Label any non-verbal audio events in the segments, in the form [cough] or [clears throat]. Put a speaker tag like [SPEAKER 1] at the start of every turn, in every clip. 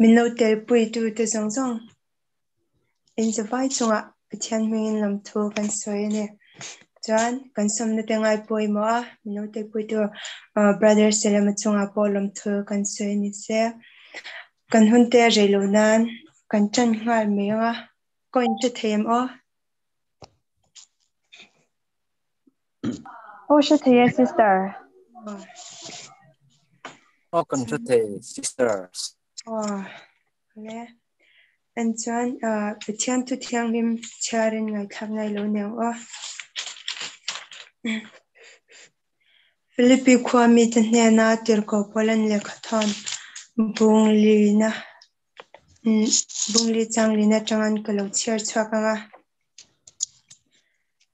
[SPEAKER 1] min lo tel pui tu te zong zong in za vai chunga pathian mingin lam thu kan soi ne chuan kan som na te ngai poi mo a min lo tel pui tu brother selam chunga po lam thu kan soi ni se kan hun te relo nan. Kan chan ngal me nga ko in che them o
[SPEAKER 2] Oh, she the sister.
[SPEAKER 1] 어 그래 엔전 어 비티안 투 티앙림 차린 가 칸나이 로네오. 필리피 쿠아미 텐네.나 티르코 폴란 레카톤 봉리나 봉리 장리나 장안 클럭 치어 차가가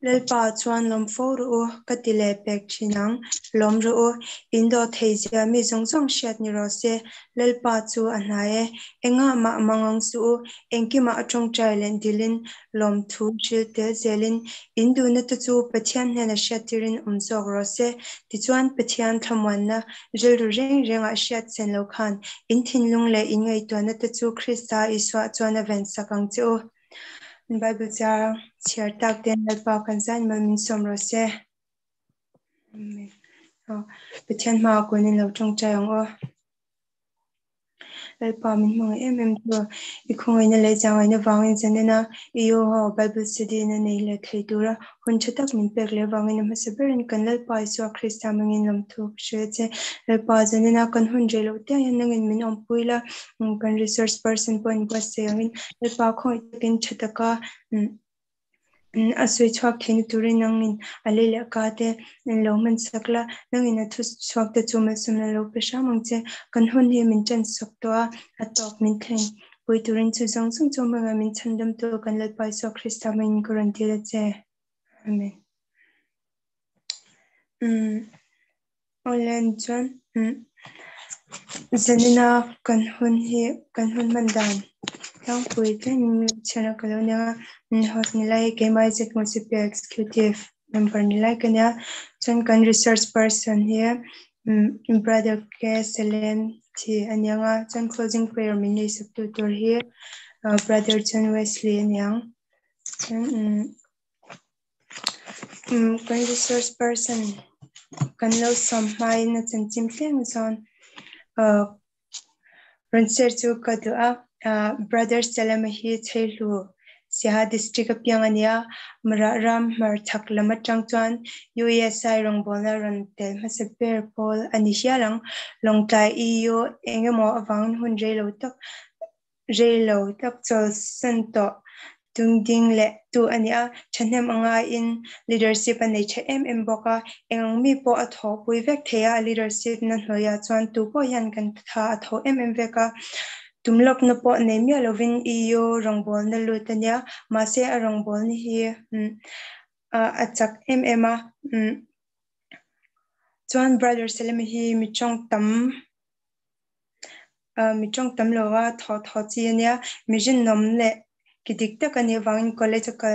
[SPEAKER 1] lalpa chuan lomfor o katile pek chinang lom lomru o indo theizia mi zong zong shat ni ro se lalpa chu anaye enga ma mangang su u engki ma atong chailen dilin lom thu chil te zelin indu na tu chu pathian ne na shatirin umzog ro se ti chuan pathian thamwan na jil ru reng reng a shat sen lo khan in thin lung le ingai to na tu chu khrista iswa chuan aven sakang chu Bible cha chair tak den le pa kan san ma min som ro se. Amen. Oh, bichen ma ko ni lo chung cha yong o. pa min mong em em to ikhong ina le jang ina wang in zene na iyo ho bible study na nei le khri dura hun chatak min pek le wang ina ma saber in kan le pa isu krista mang in lam thu she che le pa zene na kan hun je lo te yan nang in min om puila kan resource person point was se in le pa khong kin chataka asoi chhuak thini turin nangin alele akate lo man sakla nangin a thus chhuak te chuma sumna lo mang che kan hun he min chen chan sakto a atok min theng pui turin chu jong sung chuma nga min chan dam to kan lat pai so khrista min kuran ti la che amen um olen chan um zanina kan hun he kan hun man dan pui te ni chana kalonia hos nilai ke mai zek municipal executive member nilai kanya chan kan person here in brother ke selen thi anyanga chan closing prayer min nei sub tutor here. Brother John Wesley anyang chan kan research person. Kan lo som mai na chan chim teng zon research ka du a brother Salam hi theilu siha district of piangania mara ram mar thak lama changchuan USI rong bola ron tel ma se per pol ani hialang long tai eu engemo awang hun relo tak relo tak chol santo tung ding le tu ania chanem anga in leadership ani che em em boka eng mi po a tho pui vek theya leadership na hloya chuan tu po yan kan tha a tho em em veka tumlok na po ne mi lovin iyo rongbol na lutanya ma se a rongbol ni hi hmm, a chak em ema hmm, chuan brother selam hi mi chong tam mi chong tam lowa, tho tho chi ania mi jin nom le kidik ta kan wang college ka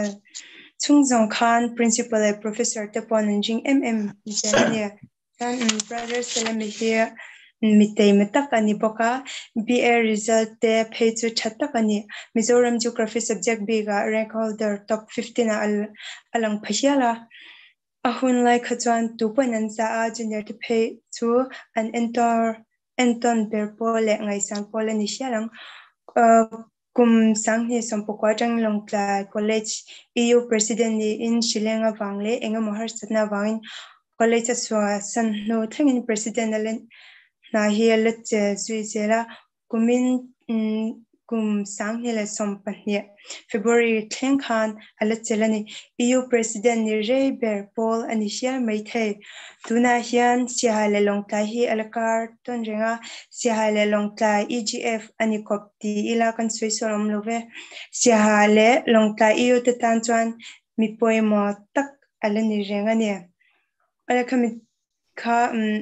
[SPEAKER 1] chung jong khan, principal professor te pon jing mm ne chuan hmm, brother selam hi mitei matak ani boka BA result te phei chu ani Mizoram geography subject B ga rank holder top 15 al alang phahiala ahun lai khachuan tu panan sa a junior te phei chu an enter Anton Berpole ngai sang pole ni sialang kum sang hi sompo kwatang longtla college EU president ni in Shilenga wangle enga mohar satna wangin college aswa san no thangin president alen na hi le che sui che la kumin mm, kum sang hi le som pa ni february theng khan ala chelani eu president ni re ber paul ani hia mai the tuna hian sia le long tai hi ala kar ton renga ha le long tai egf ani kop ti ila kan sui solam love ha le long tai eu te tan chuan mi poemo tak ala ni renga ne. Ala kami kha mm,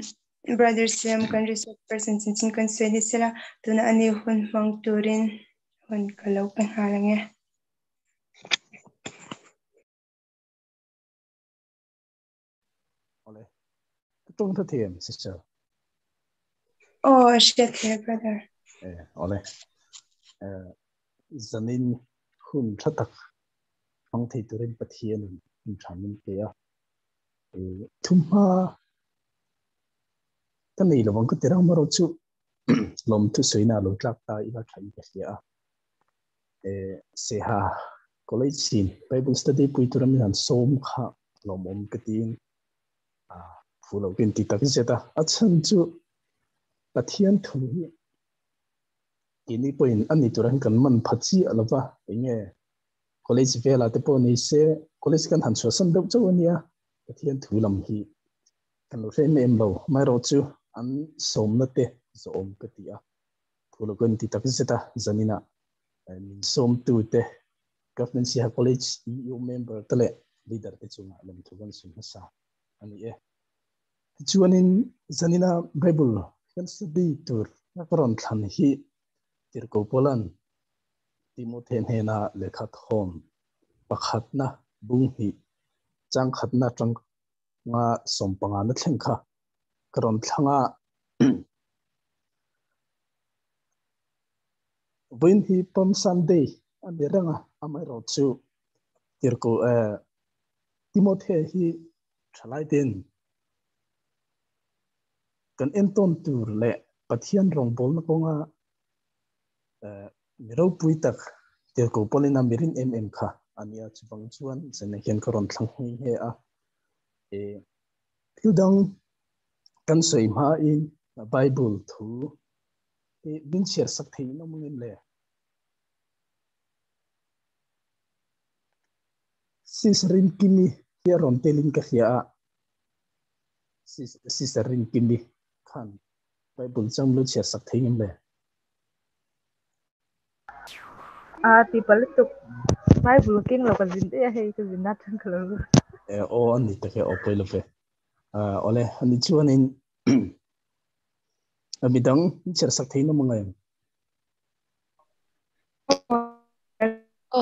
[SPEAKER 1] brothers sam kan research person chin chin kan se ni sela tuna ani hun mang turin. Hun kalau kan halange
[SPEAKER 3] ole. Tung the them sister.
[SPEAKER 1] Oh shit here brother.
[SPEAKER 3] Eh ole. Zanin hun thatak ang thei turin pathian in thamin ke a thumha tana ilawanku tira marochu lomtu suina lotlakta iba khai gakhia seha college sin bible study puituram han som kha lomom katin a fulo tin ti tak zeta achan chu pathian thum hi ini point ani turan kan man phachi alawa inge college vela te po ni se college kan han chu san deuh chawania pathian thulam hi kan lo rem em lo mai ro chu an somnate zoom katia khulugun ti ah. takiseta zanina eh, min som tute government sia college eu member tale leader te chunga lam thugan sim sa. Ani eh. e chuanin zanina bible kan sudi tur nakron than hi tirkopolan timothen hena lekha thom pakhatna bung hi chang khatna chang nga sompanga na thlengkha karon thlanga win hi pom sunday ani ranga amai ro chu tirko e timothe hi thalai den kan enton tur le pathian rong bol na konga e miro pui tak tirko polina mirin mm kha ania chubang chuan chena hian karon thlang hi he a e thildang kan soi ma in bible thu e bin share sak thei no mungin le sisarin kimi hiaron telin ka hia sisarin kimi khan bible chang lu share sak thei le
[SPEAKER 4] à thì balik tuk mai booking lo kan zin ya hei to zin na tan kalo
[SPEAKER 3] e o ani ta ke o poi lo fe a ole ani chuan in ami dang cher sak thein mo ngai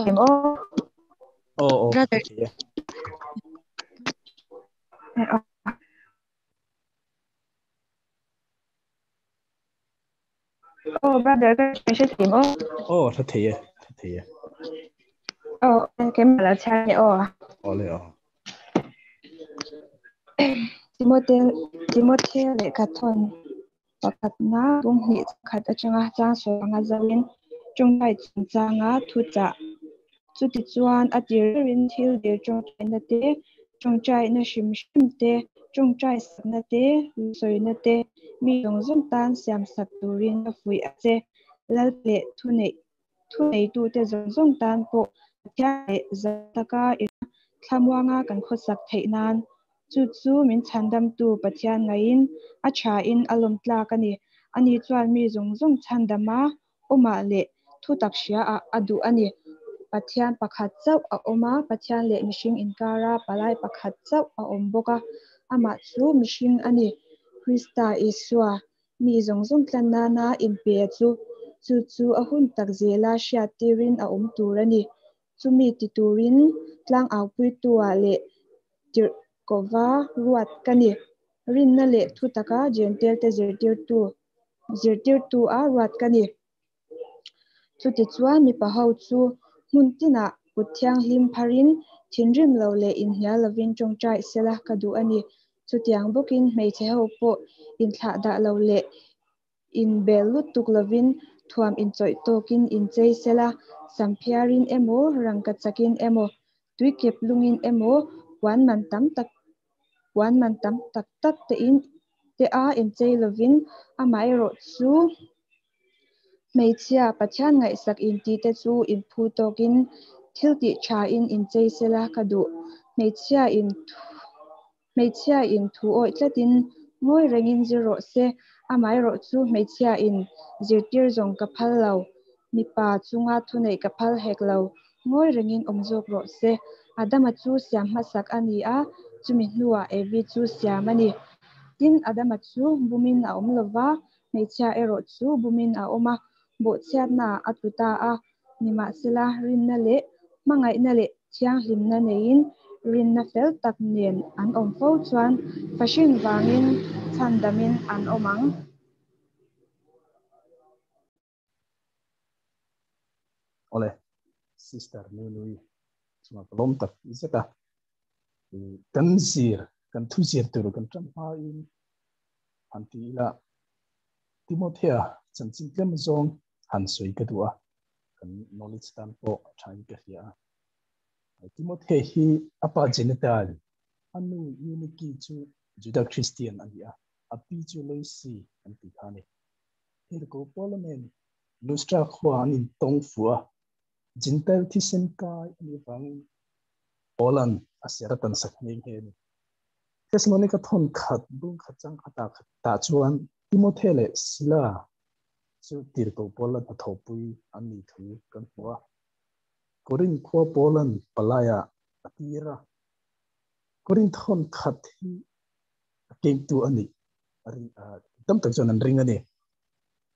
[SPEAKER 2] em o
[SPEAKER 3] o o Brother.
[SPEAKER 2] Oh, brother, cái chuyện tìm ô.
[SPEAKER 3] o tha thei tha thei
[SPEAKER 2] Oh, cái mà là cha nhỉ? Oh,
[SPEAKER 3] ole o
[SPEAKER 2] Timothy, Timothy le kathon. Pakat na bung hi khat achanga chang so nga zawin chung kai chung changa thu cha. Chu ti chuan a tir rin thil de chung chai na te chung chai na shim shim te chung chai sak na te soi na te mi yong zum tan siam sak turin na fui a che lal ple thu nei thu nei tu te zong zong tan po thia le zataka i thlamwanga kan kho sak thei nan chu chu min chandam tu pathian ngain a tha in alom tla kani ani chuan mi zong zong chandama oma le, thu tak a, adu ani. Pathian pakhat chau a oma pathian le mihring inkara palai pakhat chau a awm bawka amah chu mihring ani. Krista isua mi zong zong tlanna na impe chu chu chu a hun tak zela hriat tirin a om tur ani chumi ti turin tlang au pui tua le kova, ruat, kani. Rin na le thu taka gentle te zertir tu. Zertir tu a ruat, kani. Chuti chuan mi pa ho chu. Hmun tina puthiang hlim pharin thinrim lo le in hnia lovin tongtai sela kadu ani. Chutiang bukin che ho po. In thla da lo le. In bel tuk lovin thuam in choi tokin in chei sela sampiarin emo rangka chakin emo. Tuikep lungin emo. Wan man tam tak wan man tam tak tak te in, te a in chei lovin amai ro chu. Hmeichhia pathian ngai sak in ti te chu in phu tokin thil ti tha in in chei sela ka du. Hmeichhia in hmeichhia in thu oi tlatin ngoi rengin zero se amai ro chu hmeichhia in zirtir zong ka phal lo. Mipa chunga thunei ka phal hek lo. Ngoi rengin omjok ro se adama chu siam masak ani a chumi hnuwa evi chu siam ani tin adama chu bumin a awm lova hmeichhia erawh chu bumin a awma bo chiat na atuta a nima sela rin na le mangai na le thiang hlim na nein rin na fel tak nen an awm fo chuan fashion wangin chandamin an awmang
[SPEAKER 3] ole sister nu nui chunga lom tak isaka tamzir kan thuzir turu kan tram pa in anti la timothea chan chin klem zong han sui ka duwa kan knowledge tan po thai ka hia. Timothea hi apa genital. Anu uniki chu juda christian ania api chu loisi anti khane her ko parliament lustra khwa ni tong fua. Jintel thi sen kai ni wang poland. Asera tan sak ning he ni Thessalonica thon khat bung khat chang khata khat ta chuan Timothy le sila chu tir ko Poland a thopui an ni thu kan hua Korin khwa Poland palaya atira Korin thon khat hi king tu ani ari tam tak chuan an ring ani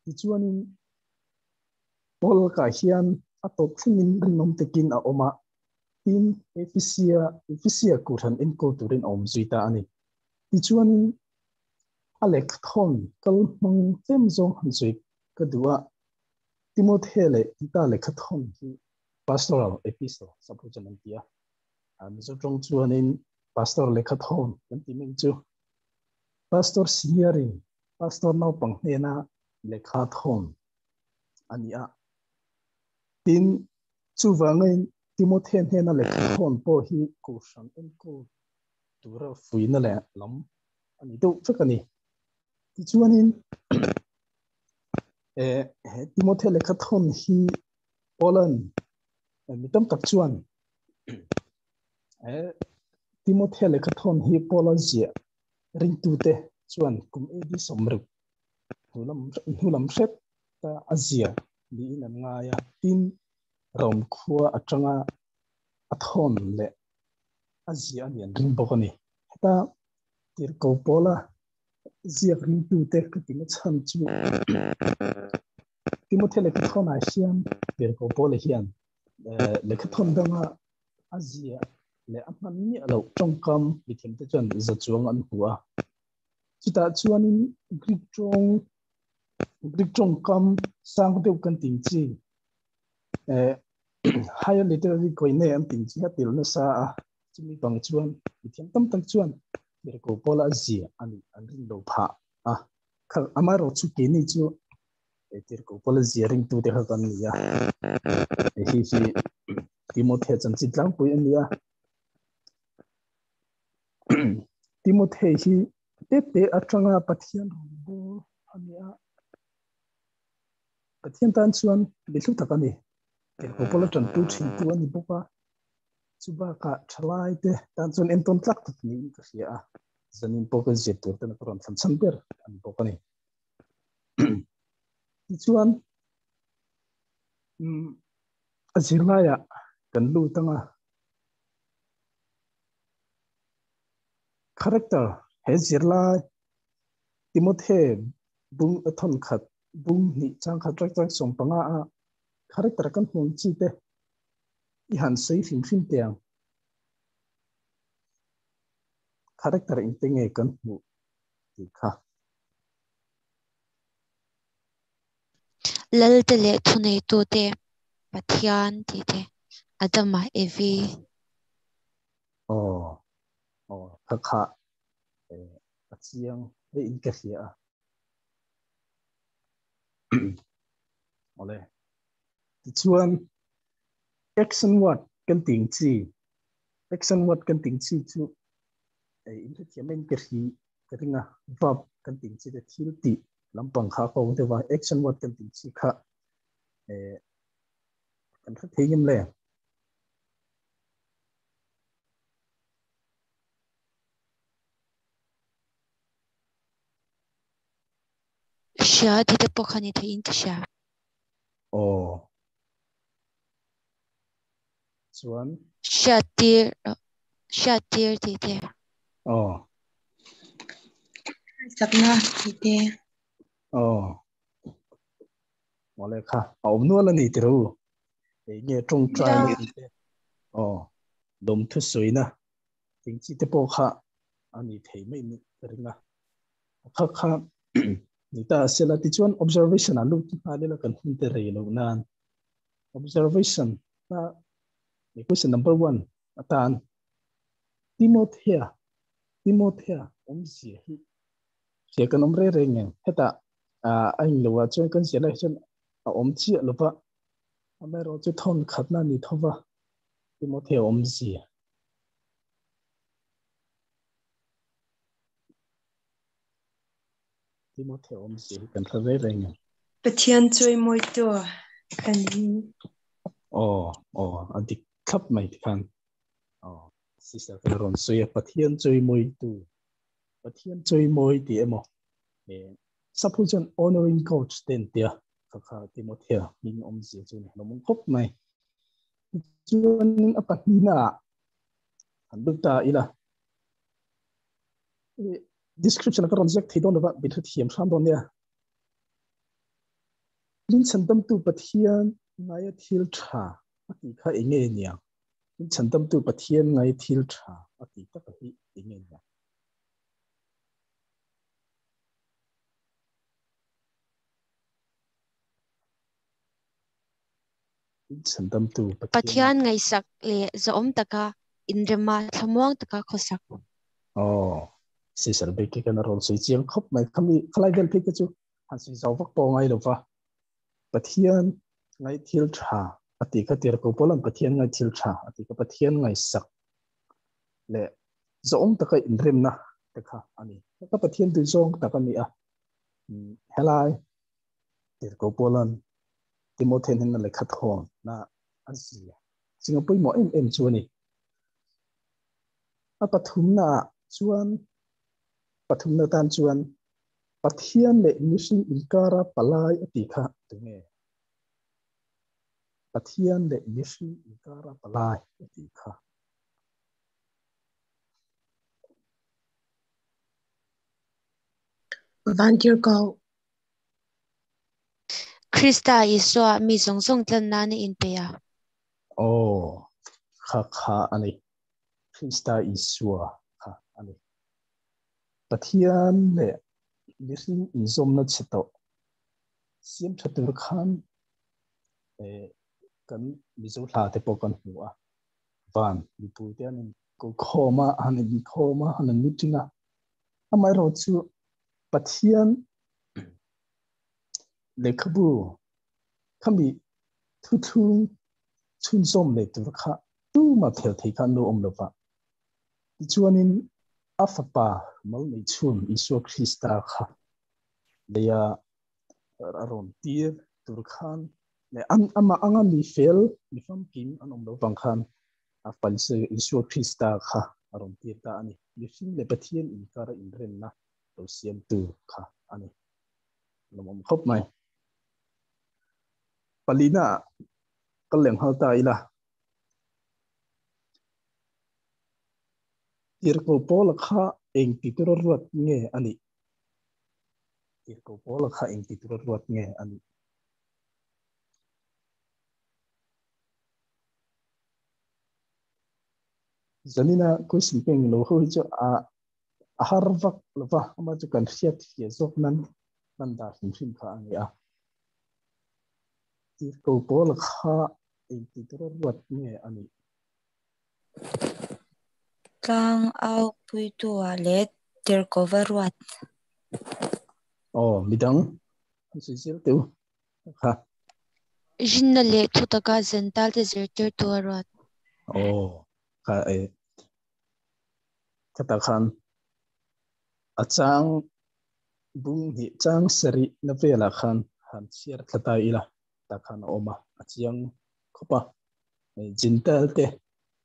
[SPEAKER 3] ti chuanin Paul ka hian atot thingin ringnom tekin a oma in efisia efisia kuran in ko turin om zuita ani ti chuan alek thon kal mong tem zong han zui ka duwa timothy le ta le khathon hi pastoral epistle sapu chanan tia an zo tong chuan in pastor le khathon kan ti ming chu pastor seniori pastor nau pang hena le khathon ania tin chu wangin Timothy 天那来看报去古神恩古读了福音那来谂，啊你都这个呢？你就呢？诶，提摩太来看去波兰，诶，你当个转，诶，提摩太来看去波兰些，人都得转，咁诶啲什么？佢谂佢谂识，但阿姐你能嗌呀？點？Rom khua atanga athon le azia ni ring bokani ta tir ko pola zia ring tu te ka ting chan chu timothy le thon a siam tir ko pola hian le thon danga azia le amman ni alo tong kam bi them te chon za chuang an hua chuta chuanin greek tong greek tong kam sang deuh kan ting chi higher literary ko ine am pin chi til na sa ah, chimi bang chuan i thiam tam tam chuan mere ko pola zi ani an ring do pha a khar amaro chu ke ni chu e etir ko pola zi ring tu te ha kan ni ya. E hi hi timothe chan chi tlang pui an ya. [clears throat] Timothe hi te te atanga pathian bo ani a pathian tan chuan bilu takani 고폴라 전투 친구니 보가 수바가 찰라이데 단순 엔톤 짝트니 그시야 전인 보가 제트는 그런 삼삼별 안 보거니 이주안 음 아질라야 간루 땅아 character hezirla timothe bung athon khat bung ni chang khat trak trak song panga a character kan hung chi te i han sei fim fim tiang character in tenge kan hu ti kha
[SPEAKER 5] lal te le thunei tu te pathian ti te adama evi
[SPEAKER 3] oh oh kha kha e achiang e in ka hia ole ti chuan action what kan ting chi action what kan ting chi chu ai in the thiamen ka hi ka ringa verb kan ting chi de thil ti lampang kha ko de wa action what kan ting chi kha e kan kha theyim le
[SPEAKER 5] sha ti te pokhani the in sha
[SPEAKER 3] oh สวน
[SPEAKER 5] ชาติชาติทีเดีย
[SPEAKER 3] อ๋อ
[SPEAKER 1] สักนาทีเดีย
[SPEAKER 3] อ๋อมาเลยค่ะเอาหนวดละนี่เดียวเงี้ยจงใจนี่อ๋อดมทุสวยนะจริงจิตปกค่ะอันนี้เทไม่มีอะไรนะค่ะค่ะนี่ตาเสลที่ชวน observation อันลูกที่พาเรื่องกันหุ่นเตรียมลูกนั้น observation นะ question number one atan timothea timothea om si se kan om re re nge heta a anh lo wa choi kan se la chen a om chi lo pa ame ro chu thon khat na ni thova timothea om si timothea om si kan re re nge
[SPEAKER 1] pathian choi moi to kan hi
[SPEAKER 3] oh oh adi khap mai khan oh sister kan ron suya pathian choi moi tu pathian choi moi ti emo e suppose honoring coach ten tia kha timothea min om si chu no mong khop mai chuan apat ni na an ta ila description ka ron zek thidon ba bit thiam sam don ya linh chân tâm tu bát thiên ngay thiel a ki kha enge nia chan tam tu pathian ngai thil tha a ki ta ka hi enge nia pathian
[SPEAKER 5] ngai sak le za om taka inrema thamwang taka khosak
[SPEAKER 3] oh si serbe ke kan ron sui chiang khop mai khami khlai vel phik chu han sui zau vak po ngai lo fa pathian ngai thil tha ati ka tir ko polam pathian ngai thil tha ati ka pathian ngai sak. Le, zong ta ka in na ta kha ani. Ka pathian tu zong ta ka ni a. Hmm, helai, tir ko polan timothen hin le khat khong na an singapore mo em em chu ni. A pathum na chuan, pathum na tan chuan, pathian le mission inkara palai ati kha. Tunge pathiyan le nishi ikara palai ati kha
[SPEAKER 6] vandir go
[SPEAKER 5] krista iso mi song song tan nan in pe ya
[SPEAKER 3] oh kha kha ani. Krista iso kha ani. Pathiyan le nishi izom na chito. Sim chatur khan eh kan mizo hla te po kan hmu a van mi pu te an ko khoma an mi khoma an mi tinga amai ro chu pathian le khabu khami thu thu chun som le tur kha tu ma phel thei khan no om lo pa chuanin afapa mal nei chun isu krista kha leya aron tir tur khan le an ama anga mi fel mi fam kim an om lo wang khan a pal se isu krista kha aron tir ta ani mi fin le pathian in kara in ren na lo siam tu kha ani lomom khop mai palina kaleng halta ila tirko pol kha eng ti tur ruat nge ani tirko pol kha eng ti tur ruat nge ani zanina ku simpeng lo ho chu a a har vak lova ma chu kan fiat hi zok nan nan da him him kha ang ya ti ko pol kha e ti tro wat nge ani
[SPEAKER 7] kang au pui tu a le ter ko varwat
[SPEAKER 3] o midang si sil tu kha
[SPEAKER 5] jinna le thu ta ka zental te zerter tu arwat
[SPEAKER 3] o kha e kata khan achang bung hi chang sari na vela khan han chiar thata ila ta khan oma achiang khopa jintal te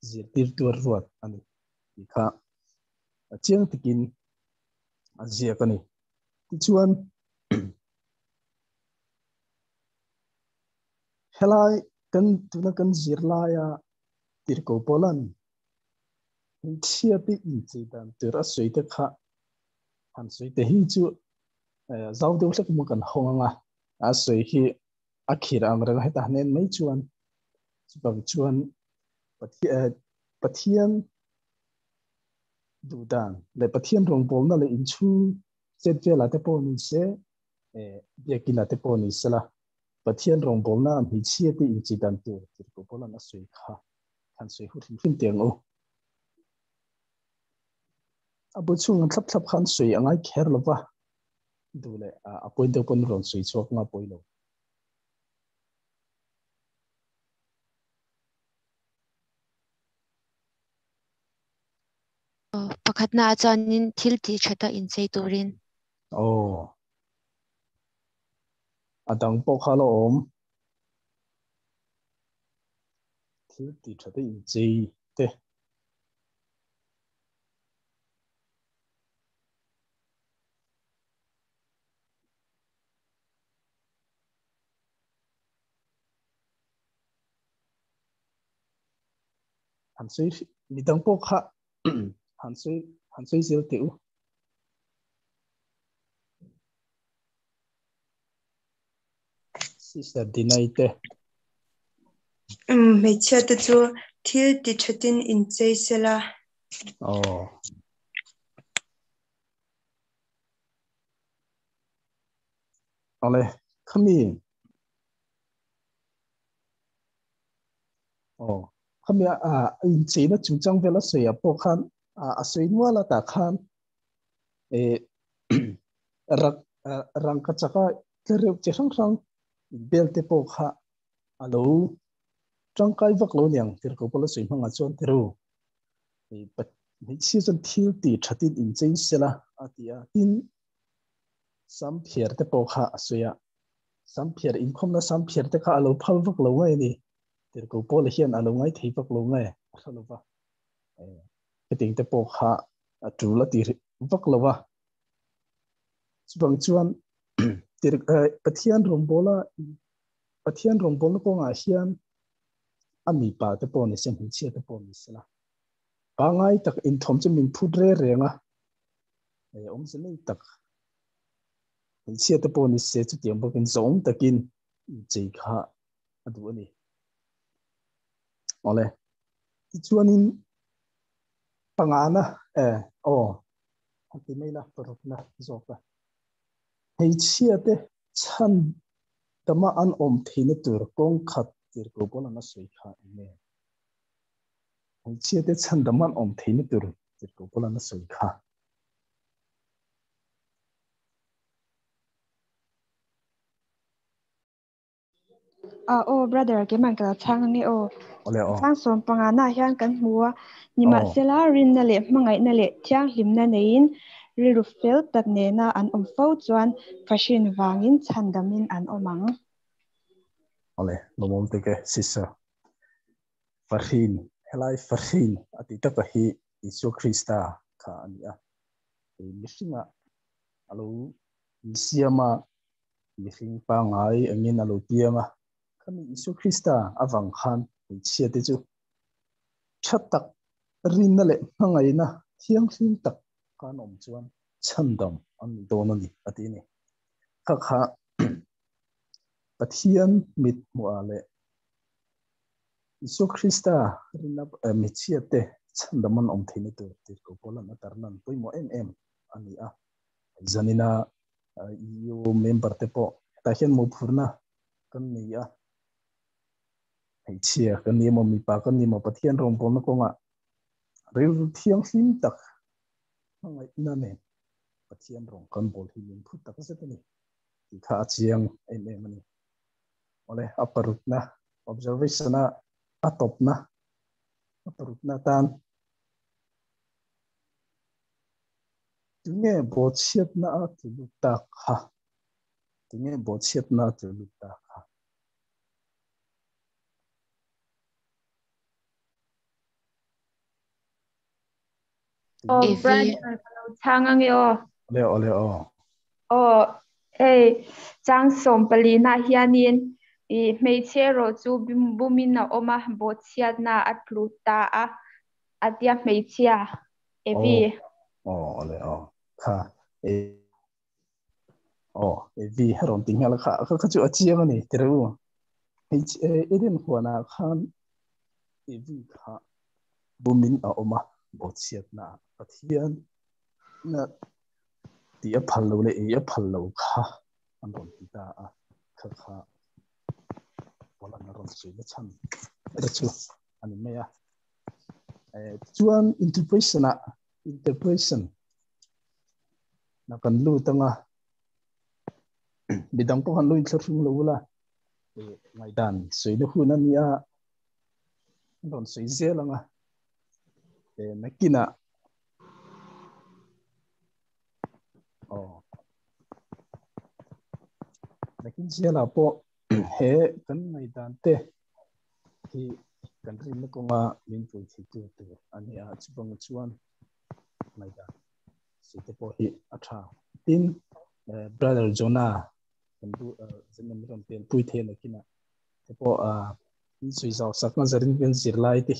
[SPEAKER 3] zir tir tur ruat. Ani kha chiang tikin azia kani ti chuan helai kan tuna kan zir laia tir ko polan chia đi ý chí đàn từ ra suy tức khá hẳn suy tế hi chú giáo điều sắc mù cần hông mà. À suy khi, à khi ra người ra ta nên mấy chuan chú bằng chuan bà hiền, đủ đàn. Để bà thiên rồng bốn là in chú chết về là tế bồ ni sẽ việc kia là tế bồ ni sẽ là. Bà hiền rồng bốn là mình chia đi ý chí đàn từ từ bồ là nó suy khá hẳn suy hút hình tiếng ô. abu chung ngam thlap thlap khan sui angai kher lo wa dule a point de pon ron sui chok nga poi lo
[SPEAKER 5] pakhat na achanin thil ti chhata in sei turin
[SPEAKER 3] o adang po khalo om thil ti chhata in sei te hantsui nidang po kha [clears throat] hantsui hantsui zil tiu sister dinai te.
[SPEAKER 1] Um me cha te chu thil ti chatin in chei sela
[SPEAKER 3] oh ale khami oh kami a in chi na chu chang vela se ya po khan a se nuala ta khan e rak rang ka chaka tere che sang sang bel te po kha alo chang kai vak lo niang tir ko pola se hanga chon teru e pat ni si san thil ti thatin in chen sela atia tin sam phier te po kha asuya sam phier in khom na sam phier te kha alo phal vak lo ngai ni ติรกูโปเลยเฮียนอารมณ์ไงที่พักลงไงอารมณ์ว่าเออไปติงแต่ปกหาจูละติรปักละว่าสุบางชวนติรเออปะเทียนรมโบละปะเทียนรมโบละก็งาเฮียนอามีป่าแต่ปอนิเซมหินเชียแต่ปอนิสนะบางไงตักอินทอมจะมีพูดเร่เรีงอะเอออมจะไม่ตักหินเชียแต่ปอนิเยจะเตียงบอกินสองตะกินจีค่ะอันดูนี่ ani ole chuanin pangana e o ti mai na paruk na zoka hei chia te chan tama an om theina tur kong khat tir ko bola na soi kha ne hei chia te chan daman om theina tur tir ko bola na soi kha à
[SPEAKER 2] ô brother cái mang cái chang ni ô chang som panga na hian kan hmua ni ma Oh. sela rin na le mangai na le thiang hlim na nein ri ru fel tak ne na an om fo chuan fashion wangin chandamin an omang
[SPEAKER 3] ole lomom te ke sisa farhin helai farhin ati ta hi isu krista kha ania e mishinga alo. Siama mihing pa ngai angin alo tianga kami isu krista awang khan. ni chia te chu chat tak rin na le hangai na thiang thim tak kanom chuan chandam an don ani ati ni kha kha pathian mit mu muale isu krista rin mi chia te chandam an om thini tu ti ko polan atarnan poimo em em ani a zanina eu member te po ta hian mo phurna kan ni a ไอเชียกันนี้มันมีปากันนี้มันประเทียนรองผมนะกงอะเรื่องเที่ยงซิมตักนั่นั่นเองประเทียนรองกันบอลที่ยินพุทธก็เสร็จนี่ที่ท่าเชียงไอเมมันนี่อะไอัปรุตนะ observation นะอัตบนะอัปรุตนะตานถึงเงี้ยบดเชียดนะถึงลุกตักฮะถึงเงี้ยบดเชียดนะถึงลุกตัก Oh, if
[SPEAKER 8] Brian, you...
[SPEAKER 3] Leo, oh, Leo.
[SPEAKER 8] Oh, hey, Zhang Song Belina Hianin, i Meitero zu Bumina Oma Boziana at Pluta at Dia Meitia, Evi.
[SPEAKER 3] Oh, Leo. Ha, eh. Oh, Evi, Heron Tingala, Kakatu Achiani, Teru. H. A. Eden Huana Khan, Evi Ka Bumin Oma. Bo chiat na pathian na ti a phal lo le e a phal lo kha an ron ti ta a kha kha wala na ron sui na chan da chu ani me ya chuan interpretation a interpretation na kan lu tanga bidang po kan lu in thlang lo la ngai dan sui na hu na ni a ron sui ze langa zelanga na kina oh lakin siya la po he kan ngai dan te hi kan rin na ko nga min pu thi tu tu ani a chupang chuan ngai dan si te po hi atha tin brother jona kan du zin nam ram pen pui the na kina te po a in sui zau zarin pen zir lai te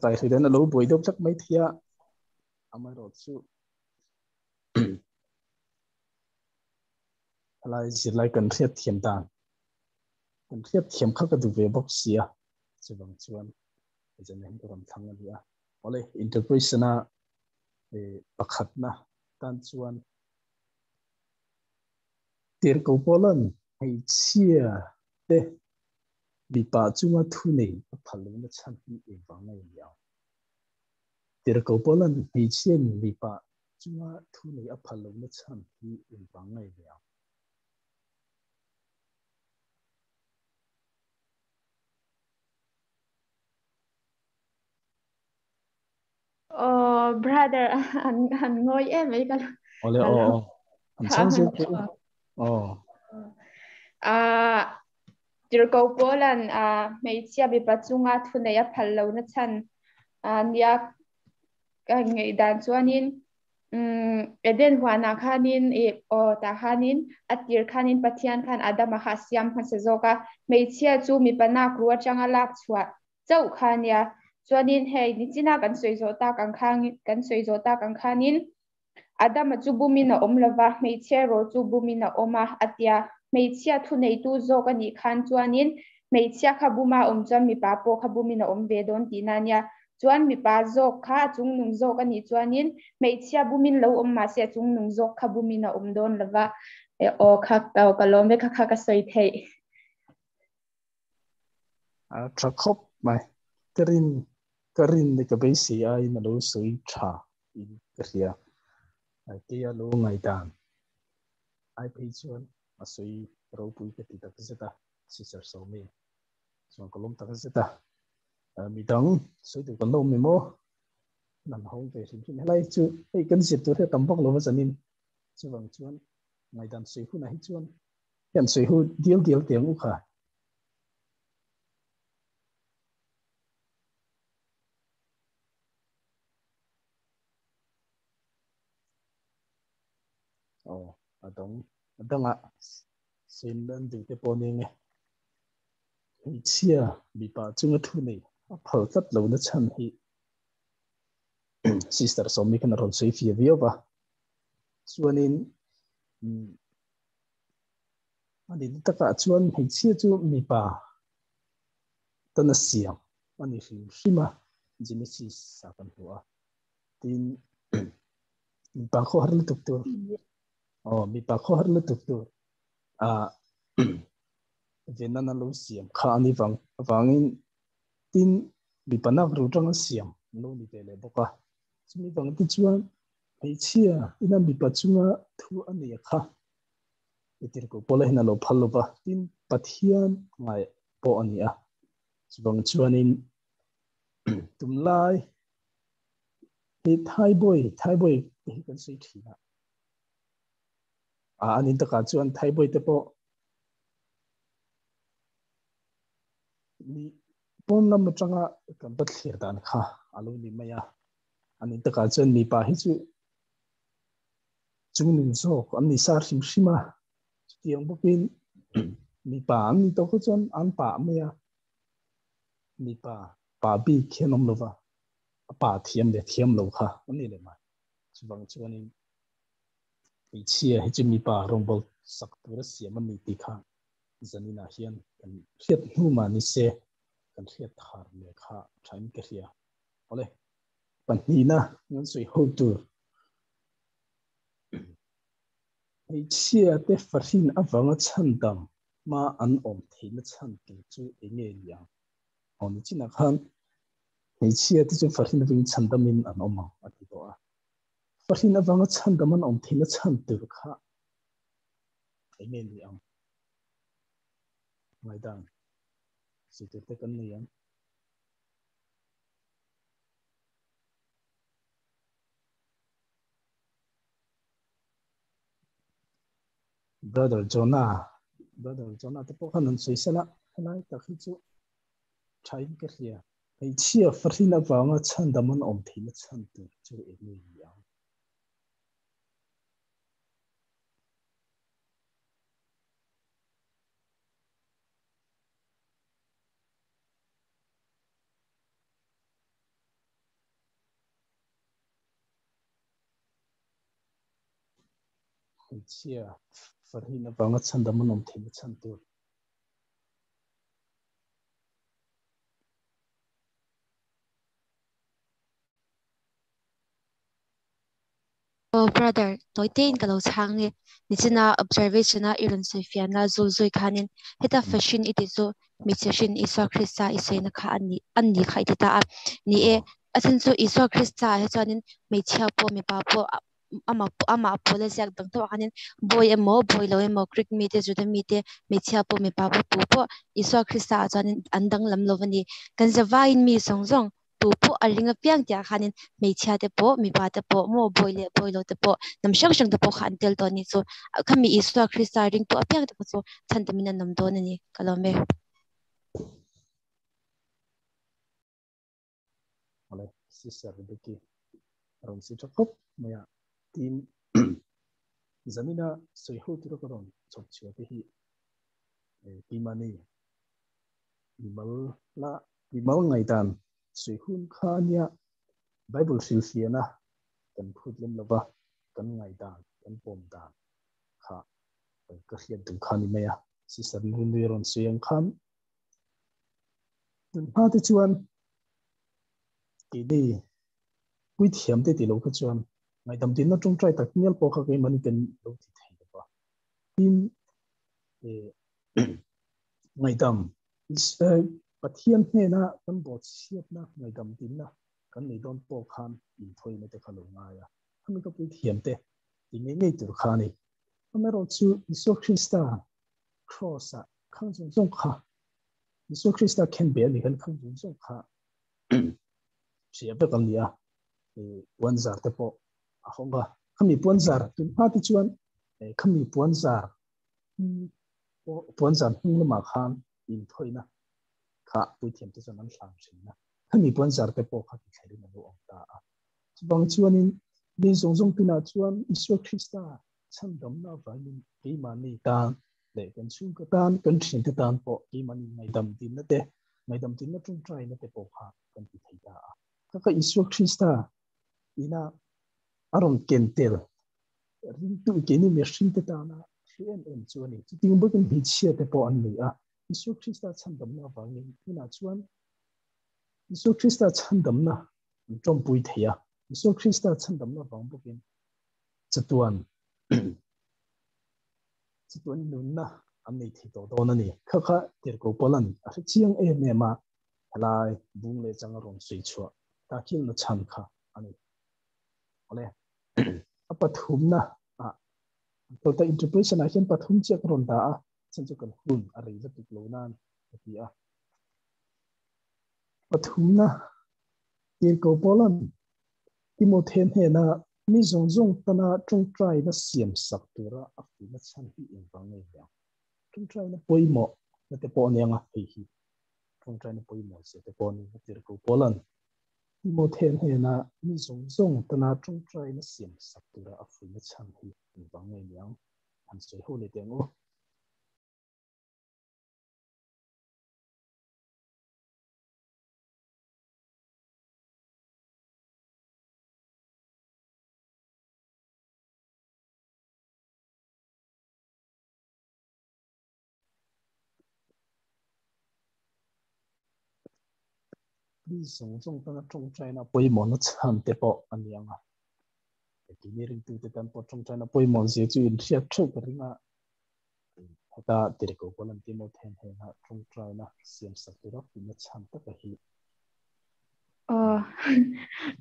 [SPEAKER 3] tại khi đến lâu buổi đâu chắc mấy thia amai rồi chú lại chỉ lại cần thiết thiểm đàn cần thiết thiểm khắc cái về bốc xia chỉ bằng chuan bây giờ này tôi làm thăng lên nữa ole interpretation na pakhat na tan chuan tir ko polan hay chia te bị bà chúng ta thu này phát lương nó chân đi em vắng này nhiều tiền cầu bò lần hay chia bị bà chúng ta thu này phát lương nó chân đi em vắng này nhiều
[SPEAKER 8] Ờ, brother anh anh ngồi em ấy cả
[SPEAKER 3] ole Hello. o an chang se te o
[SPEAKER 8] à dir ko polan à mấy chia bị bắt chunga thu này áp phal lâu nó chan à nia cái ngày đàn chuanin um eden wana khanin e o ta khanin atir khanin pathian khan adama kha siam khan se zoka mấy chia chu mi pana kruwa changa lak chua chau khania chuanin hei ni china kan soi zo ta kan khang kan soi zo ta kan khanin adama chu bumina om lova mấy chia ro chu bumina oma atia hmeichhia thunei tu zawk a nih khan chuanin hmeichhia kha buma awm chuan mipa pawh kha bumin a awm ve dawn tih nan ia chuan mipa zawk kha a chung nung zawk a nih chuanin hmeichhia bumin lo awm ma se a chung nung zawk kha bumin a awm dawn lova e aw kha ka lawm ve kha kha ka soi thei
[SPEAKER 3] a tra khop mai karin karin de ka besi ai na lo soi tha in ria ai te a lo ngai dan ai pe chuan masui ro pui ka ti tak zeta sister so me so kolom tak zeta mi dang so ti kon lo mi mo nan hong ve sim sim lai chu ei kan sip tu he tam bok lo ma zanin chu wang chuan ngai dan sui hu na hi chuan yan suy hu deal deal tiang u kha Oh, I don't adanga sin lan di te po nghe, nge. Chia bi pa chunga thu nei a phal tat lâu na chan hi. [clears throat] Sister so mi kan ron sei fie vio ba. Chuanin đi ta cả chuan hi mm, chia chu mi pa tan siam. Ani hi hima jimi si sa kan hua. Tin [clears throat] bangkho harl tuk tur tuk mi pa kho har lu tuk tu a vena na siam kha ani wang wangin tin mi pa nak ru tang siam lo ni te le boka chumi wang ti chuan ei chia ina mi pa chunga thu ani kha. Itir ko pole hina lo phal lo ba tin pathian ngai po ani a chubang chuanin tum lai he thai boy thai boy he kan sei thina 아니 더 가지원 타이보이 때보 니 봄남 무창아 감bat히다니. 하 알로니 마야. 아니 더 가지원 미바 히주. 중능소 아니 사심 심마 영부빈 미바 아니 더 고전 안바 마야. 미바 바비 케놈로바 바티엠데 티엠로카 아니 레마 주방 주원이 chia hechimi ba rombol saktura siam mi ti kha zanina hian kan riat huma ni se kan riat thar me kha thain ka ria ole panni na ngan sui ho tu hei chia te farhin awanga chandam ma an om theina chan ki chu enge ria on china khan hei chia te chu farhin awing chandamin an oma ati to farin awanga chan da man om thei na chan tu kha e nge liang ngai dang si te te kan ni yang brother Jonah brother Jonah te pokhan nan sui sala hanai ta khi chu thai ka hlia hei chia farina wanga chan da man om thina chan tu chu e ni ya policia verhinabanga tsanda manomthema tsantur
[SPEAKER 5] Oh, brother, toitin kalau sangi, nichina observation na iron sefiana zulzui kanin, heta fashion iti zo, mitashin iso krista isay na ka anni, anni ka iti taa, ni e, asin zo iso krista, heta nin, may tiya po, may pa po, ama ama po le siak dang to anin boy emo boy lo emo creek mi te juda mi te mi po me pa po tu po Isa krista chanin andang lam lovani ni kan za in mi song song? Tu po alinga piang tia khanin mechia te po mi ba te po mo boy le boy lo te po nam shang shang te po khan tel to ni so khami iswa krista ring to piang te po so chan te mina nam do ni kalome
[SPEAKER 3] ale sister Becky ron si chakop الدين زمينا سيحو تركضون صوت شوته إيمانية إيمال لا إيمال غيتان سيحون خانيا بايبل سيلسينا كان فوت لم لبا كان غيتان كان بوم دان خا كخيان تم خاني ميا سيسر نويرون سيان خان تن هاتي شوان كيدي كويت خيام تي تي لو كتشوان ngai dam [clears throat] tin na chung trai tak nyal po kha kai mani ken lo ti thai da pa tin e ngai dam is a pathian he na kan bo chiat na ngai dam tin na. Kan nei don po khan in thoi na te kha lo nga ya ami ka pu thiam te ti nei nei tur kha ni amero chu iso krista cross a khang chung chung kha iso krista can be ni kan khang chung chung kha ཁྱི ཕྱད མམ གསྲ 아홍가 컴이 본자르 좀 파티 지원 컴이 본자 음 본자 흥마 칸 인토이나 카 부팀도 좀 남상신나 컴이 본자르 때 보카 기체리는 거 없다 지방 지원인 네 종종 피나 지원 이슈 크리스타 참 넘나 발린 비만이 단 내건 충분한 컨텐츠 단보 비만이 나이담 디는데 나이담 디는 좀 트라이는 때 보카 컨텐츠다 그러니까 이슈 크리스타 이나 아롬 켄텔 또 괜히 메신데 다나 시엔 엠조니 띵복은 비치에테 보안니아 이수 크리스타 참담나 방이 그나 주안 이수 크리스타 참담나 좀 부이태야 이수 크리스타 참담나 방복인 저도한 저도한 눈나 amnei thi do do nani kha kha ter ko polan a chiang e me ma. Lai bung le chang rong sui chua. Ta khin na chan kha. Ani. Ole. Apathum na a to ta interpretation a hian pathum chek ron da a chan chu kan hun a rei la tik lo nan ti a pathum na ter ko polan timothen he na mi zong zong tana trung trai na siam sak tura a fi na chan hi in wang ngai ya trung trai na poimo na te po ne nga hi hi trung trai na poimo se te po ni na ko polan mo ten he na ni zong zong ta na chung trai na sim sak tu ra a fu na chang hi bang wei liang an sui hu le deng o đi sống trong ta trong trái na bôi mòn nó chăn tế bộ anh yang à cái này ring tu tế tan bộ trong trái na bôi mòn gì chứ in siết chụp cái ring à ta tiri ko ko lam ti mo then he na trung trai na siam sak ti ro fi na chan ta ka hi
[SPEAKER 8] ờ.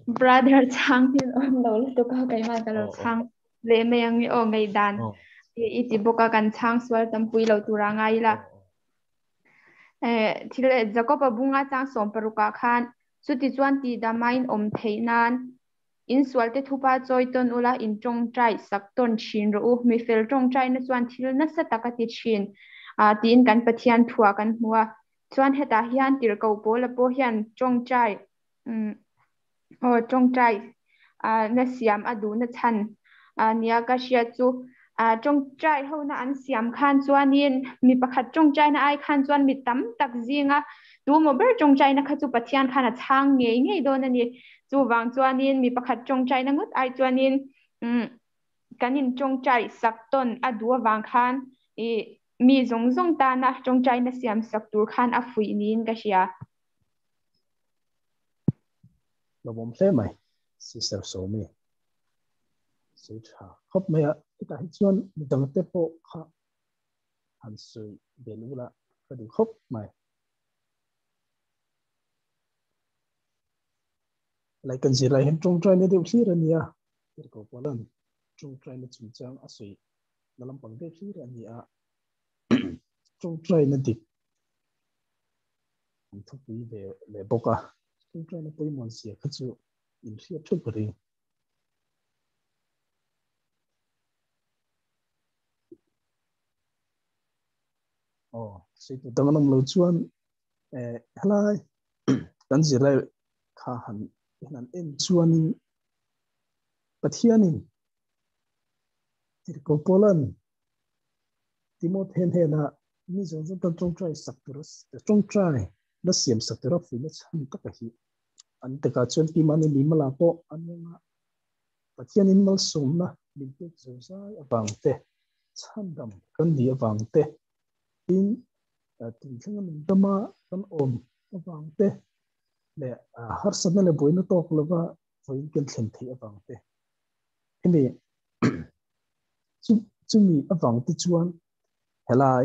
[SPEAKER 8] Brother chang tin om lo lo to ka kai ma ka lo chang le me yang mi o ngai dan i ti boka kan chang swal tam pui lo
[SPEAKER 3] เ
[SPEAKER 8] ออที่เลจะก็ปะบุงอาจางสมปรุกาคันสุดที่จวนตีดามาอินอมเทนันอินสวลเตทุปาจอยตนอุลาอินจงใจสักตนชินรู้มีเฟลจงใจนจวนทิลนัสตะกติชินอ่าตีนกันปะเทียนถัวกันหัวจวนเฮตาเฮียันติรกาโปละโปเฮียนจงใจอืมโอจงใจอ่านเสยามอดูนชันอ่าเนียกเชียจู จงใจเท่านั้นเสียมขันจวนยินมีประคัดจงใจนะไอขันจวนมีตั้มตักจิงอะดูโมเบิลจงใจนะขจุปเทียนขันทางเงี้ยเงี้ยโดนนี่จูวังจวนยินมีประคัดจงใจนะงดไอจวนยินอืมกันยินจงใจสักต้นอดัววางขันอีมีจงจงตานะจงใจในเสียมสักตูขันอัฟุยนินก็เชีย
[SPEAKER 3] เระบบเสียไหมสิเสียโสมีสิชาครบไหมอะ 그러니까 헷지원 등대포 하 한수 벨우라 그리고 홉 마이 lại cần gì lại hiện trong trai nên đều khí rồi nhỉ cái cổ bỏ lần trong trai nên chủ trang ác suy là làm bằng cái khí rồi nhỉ trong trai nên địch thúc quý về về bốc à trong trai nên bôi mòn xỉa khất chịu in khí chút bởi 哦，所以等我们老转，诶，后来，等时咧，卡很很认真，不听呢，这个波兰，提莫天天啦，你总是到中寨十多了，中寨那先十多了，非那很得个些，俺这个村提嘛呢，你们那多，俺那嘛，不听你们说嘛，你别总是啊，忘的，参的，跟你忘的。in ถึงเช่นมันตมาตันอมฟังเตะเนี่ยฮาร์สันเนี่ยบุญตกเลยว่าบุญกันเฉนที่ฟังเตะทีนี้จุจุมีฟังติชวนเฮลาย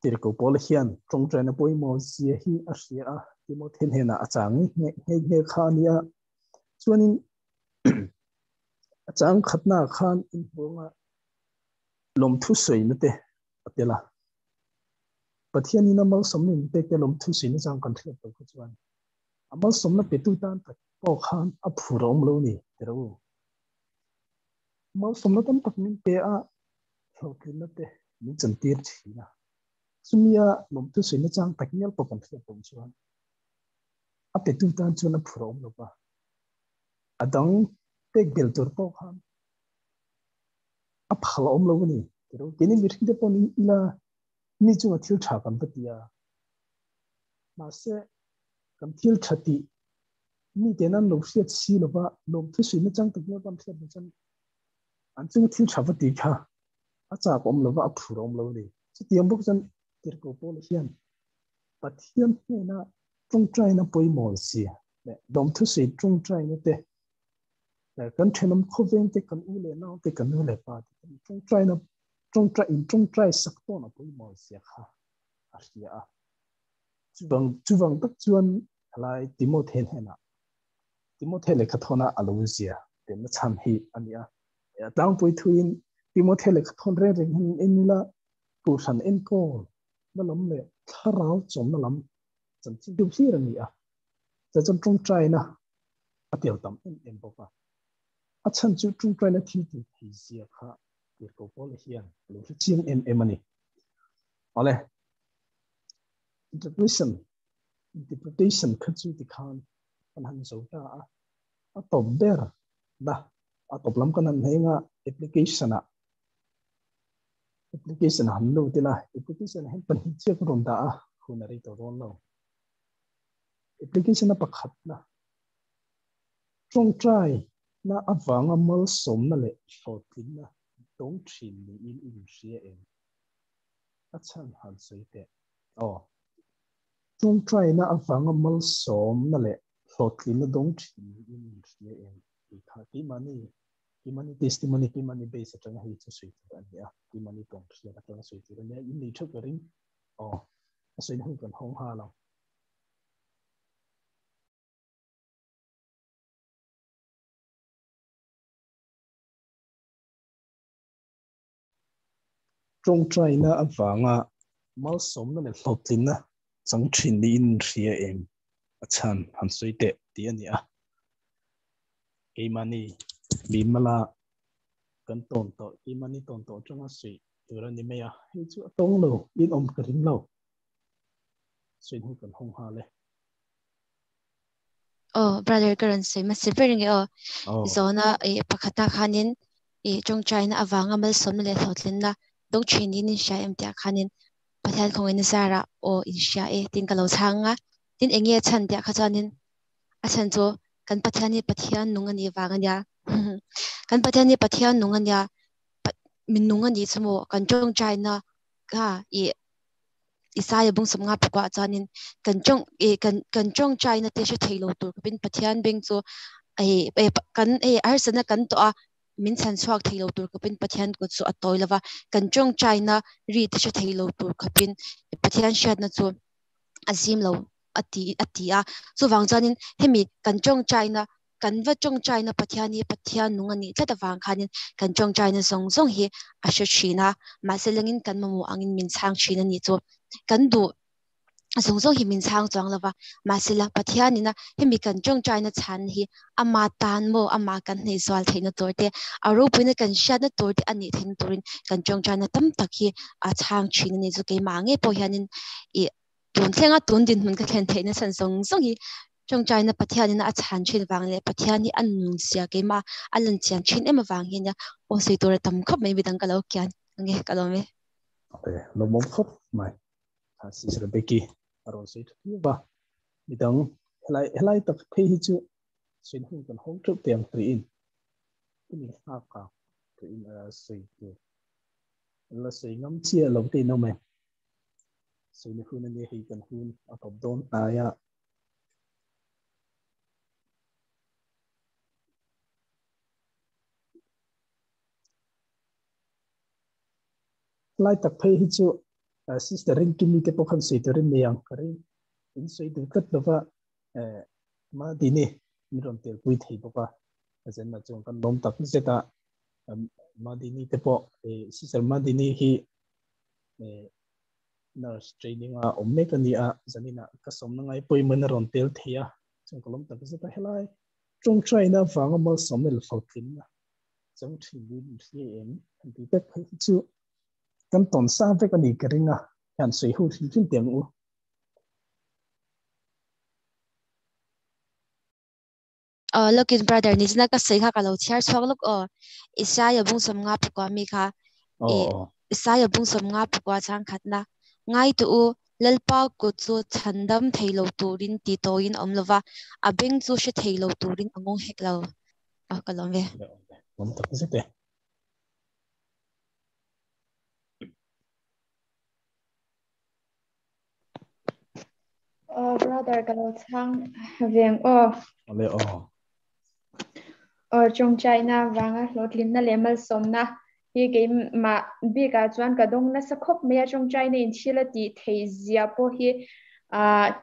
[SPEAKER 3] ติรกูบอลเฮียนตรงใจนะบุญมอเสียหิอาเสียที่มอเทนเฮน่ะอาจารย์เนี่ยเนี่ยข้าเนี่ยชวนนี้อาจารย์ขัดหน้าข้านอินพงอะลมทุ่งสวยนั่นเตะอะไรล่ะ but here ni namal somni te ke lom thu sin chang kan thep to chuan. Amal somna pe tu tan tak po khan a phurom lo ni tero mal somna tam tak min pe a thokin na te min chan tir thi na. Sumia lom thu sin chang tak nyal po kan thep to chuan. A pe tu tan chuan a phurom lo pa. Adang te gel tur po khan. A phalom lo ni tero kini mi thinde po ni ila ni chu thil tha kan pa ti ya ma se kan thil tha ti ni de nan lo se chi lo ba lo thu si na chang tu ne kam se chan an chu thil tha pa ti kha a cha kom lo ba phu rom lo ni chi tiam bu chan tir ko po le hian pa thiam ne na chung trai na poi mo si ne dom thu si chung trai ne te kan thenam khoveng te kan u le na te kan u le pa chung trai na 中在因中在十多那不毛些哈，阿些啊，主王主王得主安来提摩太那，提摩太来看他那阿罗西啊，提摩参黑阿尼啊，当不推因提摩太来看他那人因因啦，不善因高，那啷么嘞？他老总那啷，怎真丢弃了你啊？在这中在呢，阿表当因因不吧，阿趁就中在那提提提些哈。Việc của phố là hiền lúc chiên em em này ole interpretation. Interpretation khất chu ti khan kan han so ta a top there da a top lam kan han henga application a application hẳn lo ti la application hen pan hi che ko da a khuna ri to ron lo application a pakhat na trong trai na avang amal som na le short na 동치는 일일시에 아참 한세대 어 동트라이나 아방어 멀솜나레 소틀나 동치는 일일시에 이타티 마니 이만이 테스티머니 이만이 베이스 같은 거 해서 수익 아니야 이만이 동치야 같은 거 수익 아니야 이 네처 거린 어 소인 한건 홍하라 trong trai na awanga mal som na le hlotlin na chang thin ni in ria em achan han sui te ti ania ke mani mi mala kan ton to ki mani ton to changa sui tura ni me ya hi chu tong lo in om ka ring lo sui hu kan hong ha le
[SPEAKER 5] oh brother karan sai ma sivering oh zona e pakhata khanin e trong china awanga mal som le thotlin na dong chin ni sha em tia khanin pathan khong in sara o in sha e tin ka lo changa tin engia chan tia kha chanin a chan cho kan pathani pathian nungani wanganya kan pathani pathian nunganya min nungani chmo kan chong china ka e isaya bung sam nga pakwa chanin kan chong e kan kan chong china te she thailo tur bin pathian beng cho e kan e arsana kan to a min san swag thailo tur kapin pathian ko chu atoi atoilawa kanchong china ri tha thailo tur kapin. Pathian shat na chu azim lo ati atia so wangjanin hemi kanchong china kanwa chong china pathiani pathian nungani tlata wang khanin kanchong china song song hi asha china. Maselangin kanmamu angin min sang china ni chu kandu zong zong hi min chang chang lawa ma sila pathiani na hemi kan chong china chan hi ama tan mo ama kan nei swal theina torte aro puina kan sha na torte ani thein turin kan chong china tam tak hi a chang chin ni zu ke mangi po hianin i tun thlenga tun din hun ka khen theina san zong zong hi chong trai na pathian na a chan chin wang le pathian ni an nun sia ke ma alan chian chin ema wang hi na o sei tor tam khop mai bidang kalo kyan nge kalo me
[SPEAKER 3] lo mom khop mai ha si sra beki aron sei tu ba bidang helai helai tak phei hi chu sin hu kan hong trup tiang tri in ni ha ka tri in a sei tu la sei ngam chia lo te no me sei ni hu na ni hi kan hun a kop don aya lai tak phei hi chu sister ring kimi te pokhan sei to rin meyang kare in sei tu kat lova ma dine mi ron tel pui thei boka asen na chung kan lom tak se ta ma dini te po sister ma dini hi nurse training a omme kan ni a zanina ka som na ngai poi man ron tel theya chung kolom tak se ta helai chung try na wang ma somel fautin na chung thi din ri em ti tek chu kan ton sa ve kan ni keringa kan sei hu thin tiang u.
[SPEAKER 5] Uh, look brother. Ni zina ka sei kha ka lo chiar chok lok o isa ya bung som nga pukwa mi kha. Isa ya bung som nga pukwa chang khat na. Ngai tu u lalpa ko chu chandam thailo turin ti to in om lova abeng chu she thailo turin angong hek lo a ka lo ve
[SPEAKER 3] om tak se te
[SPEAKER 8] Oh, brother, kalau chang veng o.
[SPEAKER 3] Ale o.
[SPEAKER 8] Ở trong China vanga lột lin na lemal som na. Hi cái mà bi ka chuan ka dong na sakhop me trong China in chila ti thei zia po hi. A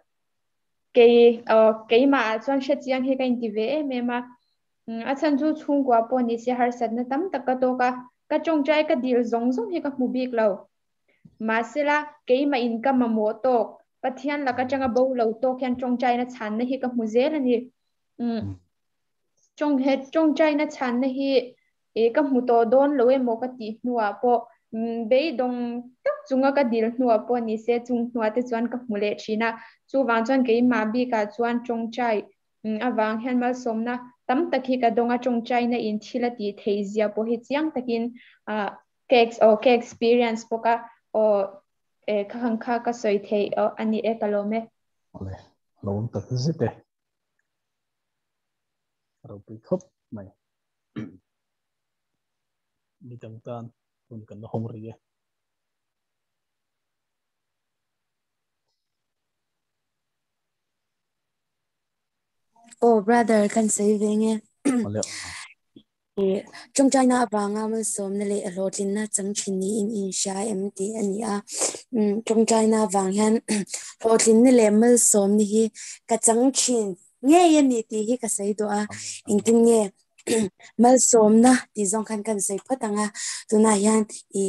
[SPEAKER 8] cái cái mà chuan sha chiang hi ka in ti ve me ma a chan chu chung kwa po ni si har sat na tam tak ka to ka ka trong chai ka dil zong zong hi ka mu bik lo ma sila cái mà in ka ma mo to pathian la ka changa bo lo to kyan trong chai na chan na hi ka mu zel ani. Trong hết trong chai na chan na hi e ka mu to don lo e mo ka ti nuwa po. Be dong tak chunga ka dil nuwa po ni se chung nuwa te chuan ka mu le china chu wang chuan ke ma bi ka chuan trong chai. Awang hian mal som na. Tam tak hi ka donga trong chai na in thila ti thei zia po hi chiang takin a cakes o ke experience po ka e khang kha ka soi thei o ani e kalome
[SPEAKER 3] ole lo tak zite ro pi khop mai mi tang tan kun kan hong ri
[SPEAKER 9] Oh brother kan say chung chai na ba nga ma som na le lo tin na chang chin ni in in sha em ti ani a. Trong chai na wang han lo tin ni le ma som ni hi ka chang chin. Nge ye ni ti hi ka sai do a.
[SPEAKER 3] In
[SPEAKER 9] tin nge [clears throat] mal som na ti zong kan kan sai phatanga tu na yan i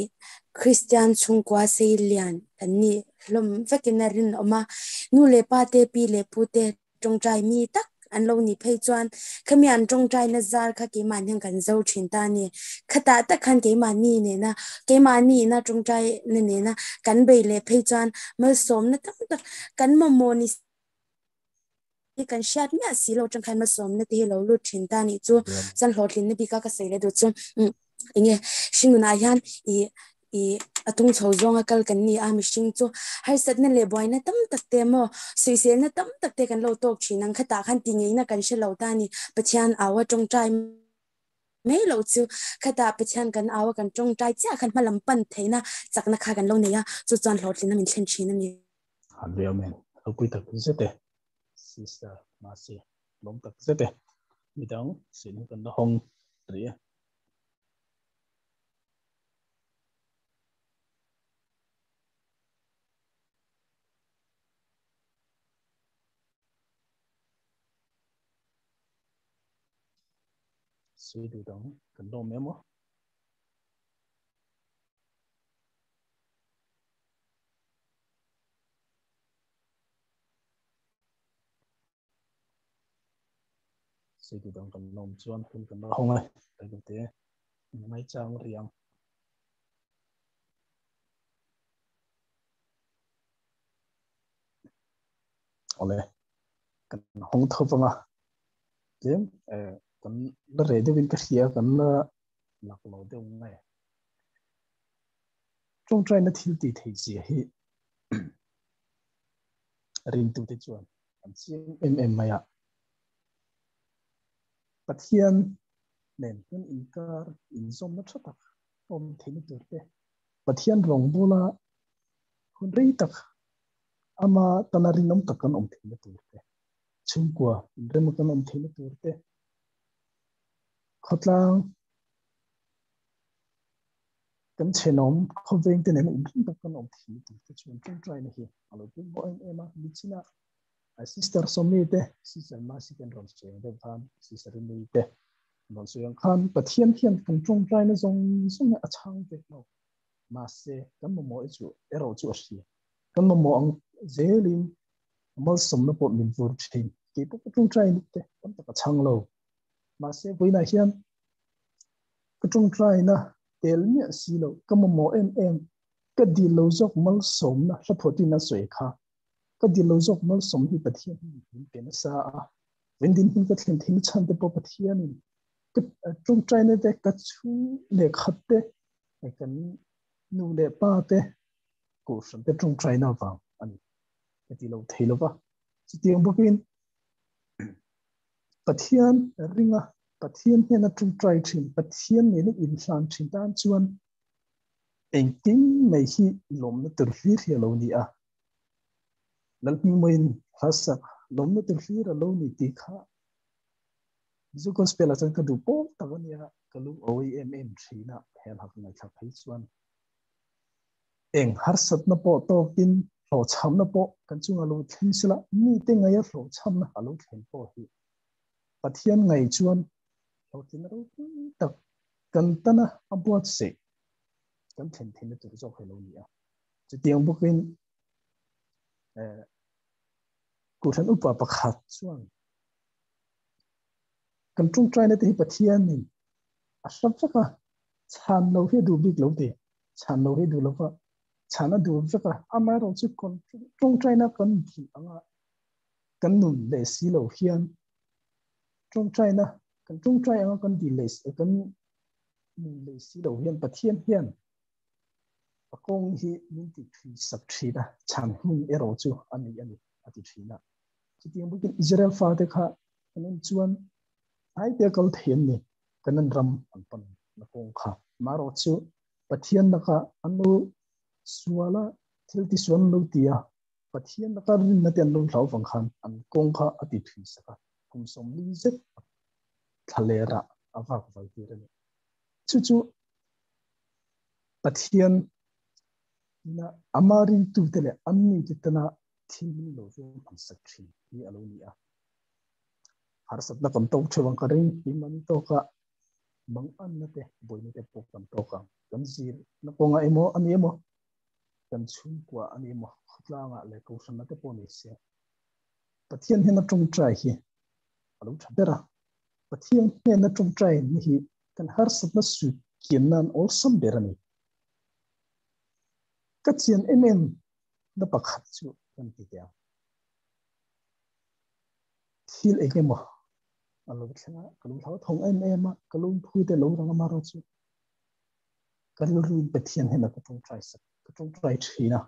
[SPEAKER 9] christian chung kwa sei lian. Ani lom vekin rin oma. Nu le pa te pi le pu te. Trong trai mi tak an lo ni phei chuan. Khamian tong trai na zar kha ke man yang kan zo chin ta ni. Khata ta khan ke ma ni ne na. Ke ma ni na tong trai ne ne na. Kan bei le phei chuan. Ma som na tam tak kan ma mo ni ti kan shat me si lo chang khan ma som na te lo lu chin ta ni chu. San lo tin ne bi ka ka sei le du chu. Mm. Inge shin na yan i i atung chho zonga kal kan ni ami shing chu har sat na le boy na tam tak te mo sui sel na tam tak te kan lo tok chi nang khata khan ti ngei na kan she lo ta ni pachian awa tong trai me lo chu khata pachian kan awa kan tong trai cha khan ma lam pan the na chak na kha kan lo ne ya chu chan lo lin na min thlen chi na ni
[SPEAKER 3] ha be men a kui tak se te sister ma se lom tak se te mi dang sin kan na hong ri suy động cần đồ mẹ mỏ suy động cần nôm chuan kun cần đồ hông ai tại cái thế mấy trang riêng ole cần hông thâu vào mà. Tím kan la re de win ka hria kan la lak lo de ung ngai trong trai na thil ti thei chi hi rin tu te chuan an chiang em em maya pathian nen kan in kar in zom na thata om thini tur te pathian rong bula hun rei tak ama tanarin om takan om thini tur te chungkwa in rem kan om thini tur te khot lang kan chenom khoveng te nen um tak kan om thi thì te chuan chung try na hi alo tu bo em ema lichina a sister somni thế, sister má si kan ron cheng de phan sister ni te non suyang khan pathian thian kan chung trai na zong sung a chang te no ma se kan mo mo chu ero chu a shi kan mo mo ang zelin mal som na pot min vur cái ki po chung try ni te kan ta chang lo 마세 보이나 희안 그중 트라이나 델미 시로 그모모 엠엠. 그디 로족 말 솜나 서포티나 쇠카. 그디 로족 말 솜히 버티 베나사. 윈딘 힌 버티 틴 찬데 버티야니 그중 트라이나 데 카추 레 카테 약간 누레 파테 고션 데중 트라이나 방 아니 그디 로 테일로 봐. 지금 보긴 pathian ringa pathian hian a tung trai thin pathian ne ni in hlan thin tan chuan eng king mai hi lom na tur hlir hi lo ni a lalpi moin hasa lom na tur hlir lo ni ti kha zu gospel a chan ka du pom ta ni a kalu oem em thina hel hak ngai thak phei chuan eng har sat na po to tin lo cham na po kan chunga lo thlen sila mi te ngai a lo cham na halo thlen po hi bà thiên ngày chuan. Lâu tin nó tập cần tân à bố sĩ cần thiên thiên nó tự do khởi lâu nhỉ chứ tiếng bố kinh cụ thân úp bà bà khát chuan. Cần trung trai nó thì bà thiên mình à sắp chắc à chàn lâu hết đủ biết lâu thì. Chàn lâu hết đủ lâu vào chàn nó đủ chắc à amai rồi chứ còn trung trai nó cần gì à cần nụn để xí lâu hiền. 中在呢，跟中在啊，跟地类似，跟类似的片不天片，不讲起你的推十推的，产品一路就安尼安尼啊的推呢，这点不跟 Israel 发的卡，可能专 identical 天呢，可能 ram 安 pan 那讲卡，马罗就不天那卡安路说了，这的说路的啊，不天那卡那点路老方看，安讲卡啊的推啥卡。kum som ling zip thale ra ava kwa gi chu chu pathian na amari tu tele amni kitna thim ni lo zo man sakri ni alo ni a har sat na kam to chu wang kare ni man to ka mang an na te boi ni te pok kam to ka kam zir na ko nga emo ani emo kan chum kwa ani emo khutla nga le ko san na te po ni se pathian hena tung try hi alo thabera ne na tum trai ni hi kan har sat na su kian nan ol sam berani ka chian emen na pakhat chu kan ti tia thil enge mo alo thla kalung thau thong em em a kalung phu te lo rang ma ro chu kalung ru pathian hena ka tum trai sa ka tong try thina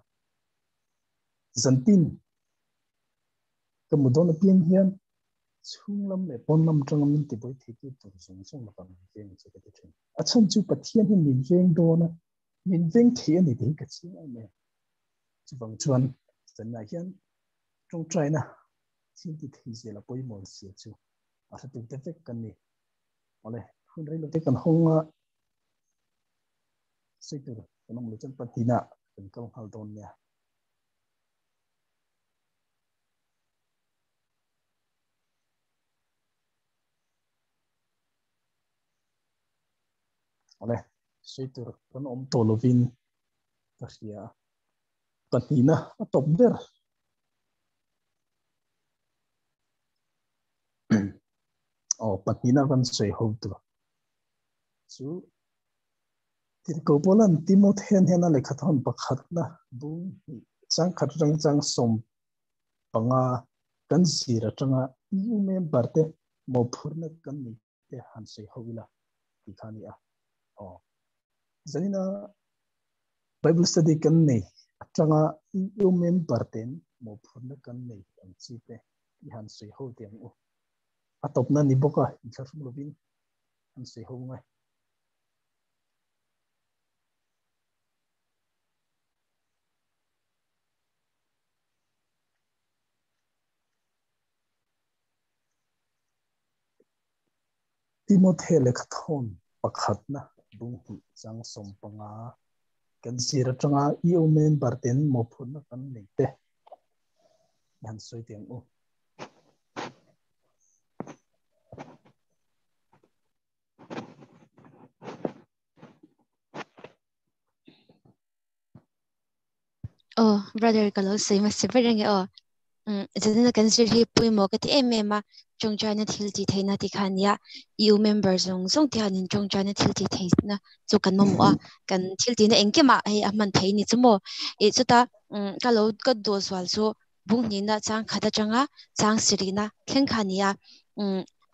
[SPEAKER 3] zantin ka mudon piang hian chung lam le pon lâm tang min ti boi thi ki tu sung sung la kan jeng che ka ti à a chan chu thiên hin min veng do na min veng thi ani ding ka chi ai me chu bang chuan dân na hian trong trai na sin ti thi je la poi mon si chu a sa tu te te kan ni ole hun rai lo te kan hong a sei tu kan mo chan patina kan kal hal don nya ole suitur kon om tolovin tasia kanina atop der o patina kan sei hotu su tir ko bolan timot hen hena le khathon pakhat na bu chang khat rang chang som panga kan sira changa yu me barte mo phurna kan ni te han sei hovila dikhani a ah. Oh zanina bible study kan nei atanga yu member ten mo phurna kan nei kan chi te han sei ho tiang u atop na ni boka thar sum lovin an sei ho ngai timothe lekhathon pakhat na bung hi chang som panga kan sira changa iu men barten mo phun na kan nei te yan soi teng u
[SPEAKER 5] Oh, brother kalau say mas sebenarnya oh. zidina consider hi pui mo ka te me ma chongcha na thil ti thei ti khan ya you member zong zong ti han chongcha na thil ti thei na chu kan mo mo kan thil ti na engke ma he man thei ni chumo e chu chuta ka lo ka do swal so bung ni na chang khada changa chang siri na khen khania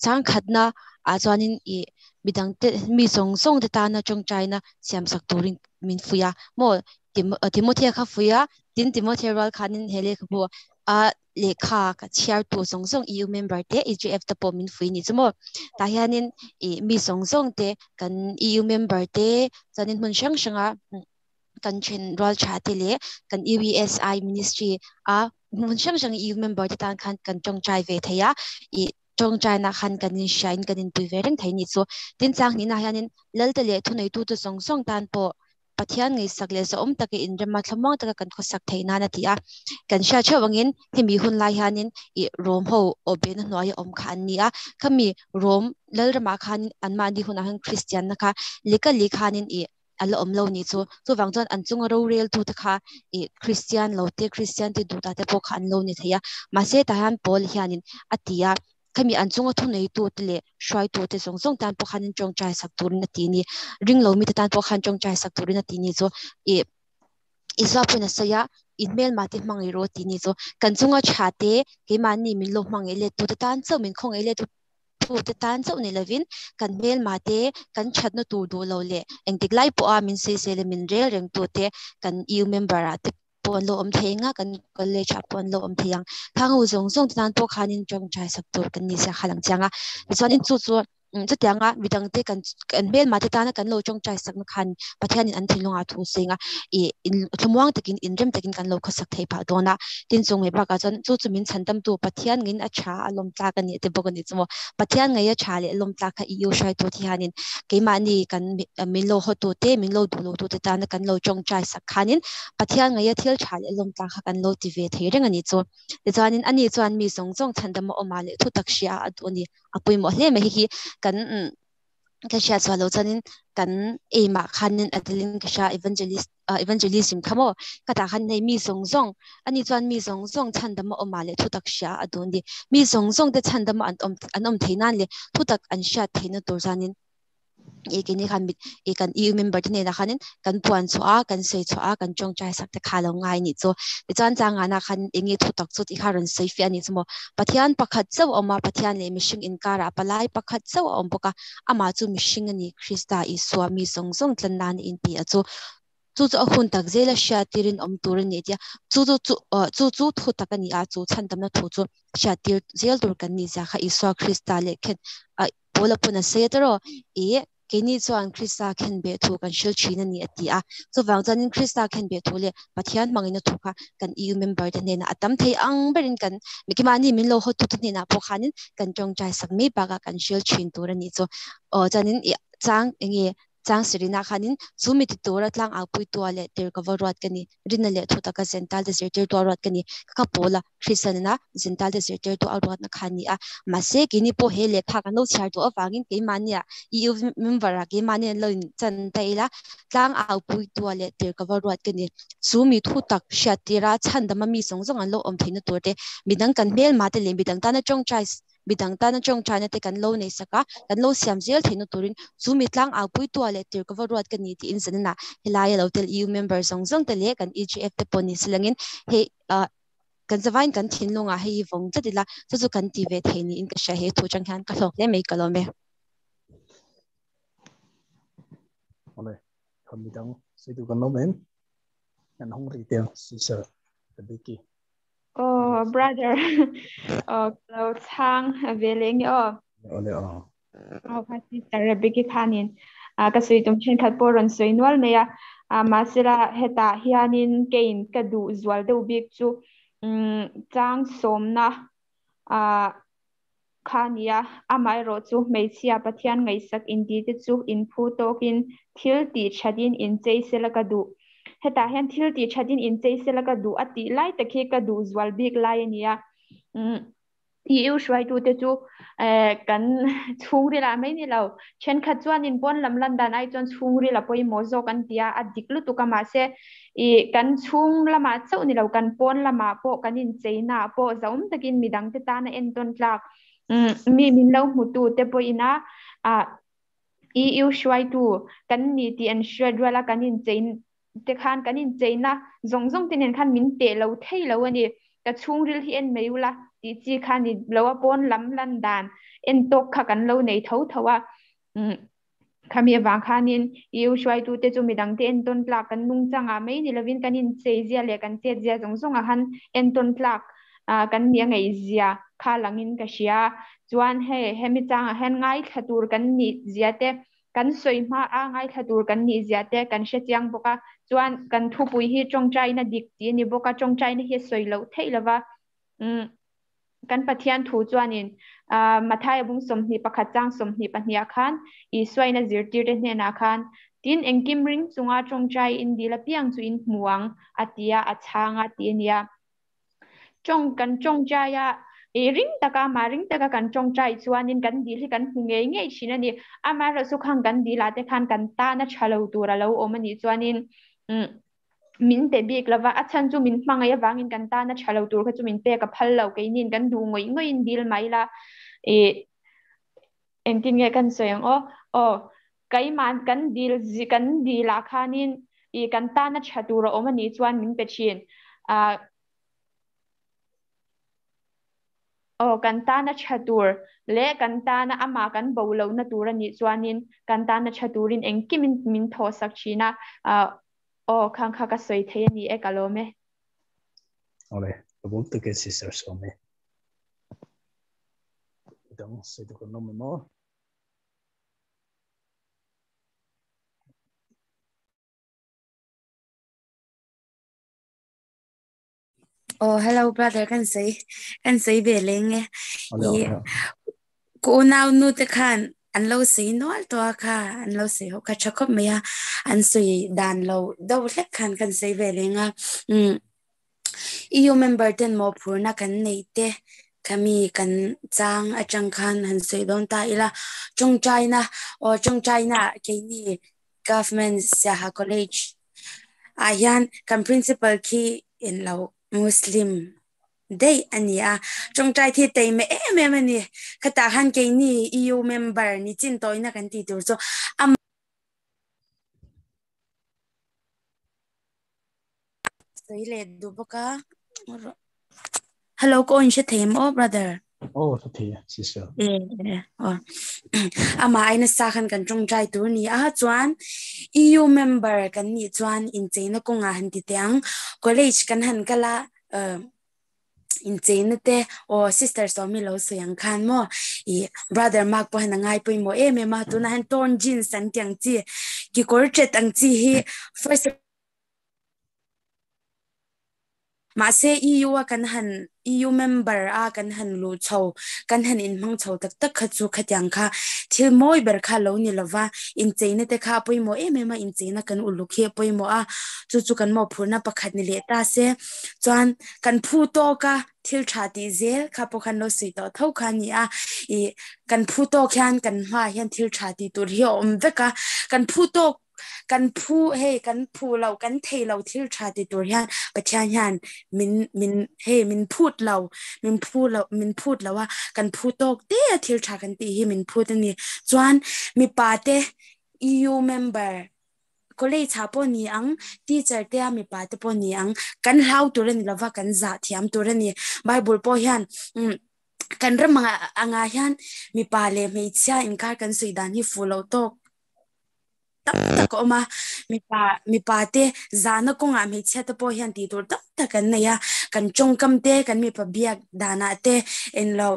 [SPEAKER 5] chang khadna a chuanin i midang te mi zong zong te ta na chung chongchai na siam sak turin min fuya mo timothy kha fuya tin timothy ral khanin hele khbu a lekha ka chiar tu song song eu member te egf ta pomin fui ni chumo ta hianin e mi song song te kan eu member te chanin mun shang shanga kan chen ral cha te le kan evsi ministry a mun shang shang eu member te tan kan kan chong chai ve thaya e chong chai na khan kan in shine kan in tu ve reng thai ni chu tin chang ni na hianin lal te le thunai tu tu song song tan po pathian ngai sakle sa om taki in rama thlamang taka kan kho sak theina na tia kan sha chawangin hemi hun lai hanin i rom ho oben noi om khan nia khami rom lal rama khan anma di hun han christian na kha lika likhanin i ala om lo ni chu chu wang chon an chung ro rel tu ta kha i christian lo te christian te du ta te po khan lo ni theya ma se ta han pol hianin atia khami an chunga thu nei tu tle shwai tu te song song tan po khan chong chai sak tur na ti ni ring lo mi ta tan po khan chong chai sak tur na ti ni zo e iswa puna saya email ma ti mang ro ti ni zo kan chunga cha te ke man ni min lo mang ele tu ta tan chau min khong ele tu thu te tan chau ni lovin kan mail ma te kan chat na tu do lo le eng tik lai po a min se se le min rel reng tu te kan eu member a te pon lo om thei nga kan college a pon lo om thei yang phang u zong zong tan to khanin jong chai sak tur kan ni sa khalang changa chuan in chu chu จะยังอ่ะวิดังเตกันกันเบลมาที่ตานะกันโลจงใจสักนักขันปะเทียนอันที่ลงอาทูสิงอ่ะอีอินขมวงตะกินอินเรมตะกินกันโลขสักเทปะโดนะตินจงเฮปะกะจนจู่จุมินฉันตำตัวปะเทีย kan mm, ka sha sa lo chanin kan e ma khanin adilin ka sha evangelist uh, evangelism khamo ka ta han nei mi song song ani chuan mi song song chan dam o ma le thu tak sha adun di. Mi song song te chan dam an om an om theinan le thu tak an sha theina tur chanin ekeni khan mit ekan eu member ne da khanin kan puan chua kan sei chua kan chong chai sak te khalo ngai ni cho ti chan chang ana khan engi thu tak chu ti kharon sei fi ani chmo pathian pakhat chaw oma pathian le mishing in kara palai pakhat chaw om poka ama chu mishing ani krista iswa mi song song tlan nan in pi a chu chu chu hun tak zela sha tirin om tur ni tia chu chu chu chu thu tak ani a chu chan dam na thu chu sha tir zel dur kan ni ja kha iswa krista le khet bola puna se taro e 给你做安 Krista 看别图跟社区的你的啊，做房子你 Krista 看别图嘞，把天忙人图卡跟 EU member 的呢，啊，当天安别人跟，你起码你们落后图的呢，不看人跟中在什么把个跟社区图的你做，哦，咱人也咱因为。chang sri na khanin zumi ti tora tlang a pui to ale ter ka warwat kani rina le thota ka zental de ser to warwat kani ka pola khrisan na zental de ser to warwat na khani a ma se gini po he le pha ka no char to awangin ke mania a i u mem wara ke mania lo chan tai la tlang a pui to ale ter ka warwat kani zumi thu tak shatira chan da ma mi song zong an lo om thein to te midang kan mel ma te le midang ta na chong chais bidang ta na chong china te kan lo nei saka kan lo siam zel thinu turin chu mi tlang a pui tu ale tir cover road kan ni ti in sanana helai lo tel eu member song song te le kan egf te poni silangin he kan zavain kan thin lunga hei vong cha dila chu chu kan ti ve theini in ka sha he thu chang khan ka hlok le mei kalome
[SPEAKER 3] ole kan bidang sai du kan lo men kan hong ri te si sir the biki
[SPEAKER 8] Oh, brother. [laughs] oh, clo chang veling oh.
[SPEAKER 3] Ole oh.
[SPEAKER 8] Oh, sister Rebecca Khanin. Ah, ka sui tum chen khat poron sui nwal me ya. Ah, masira heta hianin kein ka du zwal do bik chu. Um, chang na. Ah, khania amai ro chu mei chia pathian ngai sak indi te chu in phu tokin thil ti chadin in chei ka du heta hian thil ti thadin in chei se laka du ati lai ta khe ka du zwal bik lai ania um mm. i u shwai tu te chu eh kan [laughs] chung ri la mai ni lo chen kha chuan in pon lam lan dan ai chon chung ri la poi mo zo kan tia a diklu tu kama se. I kan chung lama chau ni lo kan pon lama po kan in chei na po zaum takin midang te ta na en ton tlak um mm, mi min lo mu tu te po ina a ah, i u shwai tu, kan ni ti an shwa dwala kan in chei te khan kan in cheina zong zong tin khan min te lo thei lo ani ka chung ril hi en meula ti chi khan ni lo pon lam lan dan en tok kha kan lo nei tho thowa um khami wang khanin yu shwai tu te chu midang te en ton plak kan nung changa mai ni lovin kan in che zia le kan che zia zong zong a han en ton plak a kan nia ngai zia kha langin ka shia chuan he hemi changa hen ngai khatur kan ni zia te kan soi ma a ngai khatur kan ni zia te kan she chiang boka chuan kan thu pui hi tong chai na dik ti ni boka tong chai na hi soi lo thei lova um kan pathian thu chuan in a mathai bung som ni pakhat chang som ni pahnia khan i swai na zir tir te na khan tin engkim ring chunga tong chai in dila piang chu in muang atia achanga ti nia chong kan chong chaya e ring taka ma ring taka kan chong chai chuanin kan dil hi kan nge nge china ni ama ro su khang kan dila te khan kan ta na chalo tura lo omani chuanin min te bik lova a chan chu min hmanga ya wangin kan ta na thalo tur kha chu min pe ka phal lo ke nin kan du ngoi ngoi in dil mai la e en tin nge kan soyang o o kai man kan dil zi kan di la kha nin e kan ta na thatu ro ni chuan min pe chin a o kan ta na chatur le kan ta na ama kan bo lo na tur ani chuanin kan ta na chaturin engkim min min tho sak china a 哦，看看个水体你一个罗咩？
[SPEAKER 3] 好嘞，我不得给洗手手咩？Então, sei do que o nome não.
[SPEAKER 9] Oh, hello brother, kan say, kan say beling eh.
[SPEAKER 3] Hello.
[SPEAKER 9] Ko unaw no te kan อันเราสีนวลตัวค่ะอันเราสีเขาค่ะชักก็มียอันสีดานเราดูวเล็กขันกันสีเวลิงอะอืม EU member เดนมอพูนักันในเตขมีกันจางอาจารย์คันหันสีดอนตาอีละจงใจนะโอจงใจนะแค่นี้ government สห college อายันกัน principal คีเอ็นเรามุสลิม day ania trong trai thi tay me em em ani kata han ke ni eu member ni chin toy na kan ti tur so am sei le du baka hello ko in she them oh brother.
[SPEAKER 3] Oh, thế à, sister.
[SPEAKER 9] eh oh ama aina sa khan kan trong trai tur ni a chuan eu member kan ni chuan in cheina ko nga han ti tiang college kan han kala uh, in chain te o sister so mi lo so yang khan mo. I brother mak po na ngai poi mo. E me ma tu na han ton jin san tiang chi. Ki kor che tang chi hi. First มาเซอียูกันหันอียูเมมเบอร์อากันหันลูชาวกันหันอินมังชาวตักตักขัดจูขัดยังค่ะที่มอยเบอร์ค่ะเราเนี่ยละว่าอินเจนี่เตค่ะปุยโมเอเมมาอินเจนักกันอุลุเคปุยโมอาจู่จู่กันมอพูนับประคัดนี่เลต้าเซจวนกันพูโตค่ะที่ชาติเซลค่ะพวกคันเราสีต่อเท่าคันนี่อ่อีกันพูโตแค่นกันว่าเห็นที่ชาติตุรียอมเด็กะกันพูโต กันผู้เฮกันพูเรากันเทเราที่ชาติตัวยานประชาญานมินมินเฮมินพูดเรา มินพูดเรามินพูดแล้วว่า กันพูดตกเตะที่ชากันตีเฮมินพูดนี่จวนมีปาเต EU member ก็เลยชาปนี้อังที่จะเตียมีปาเตปนี้อังกันเล่าตัวนี้แล้วว่ากันจัดที่อันตัวนี้ไบเบิลพอยานอืมกันเรื่ kan ra mga angayan mi pale mi itsia in kar kan suidan hi fulo tok tak tak oma mi pa mi pa te zana ko nga mi chia te po hian ti tur tak tak kan na ya kan chong kam te kan mi pa biak dana te en lo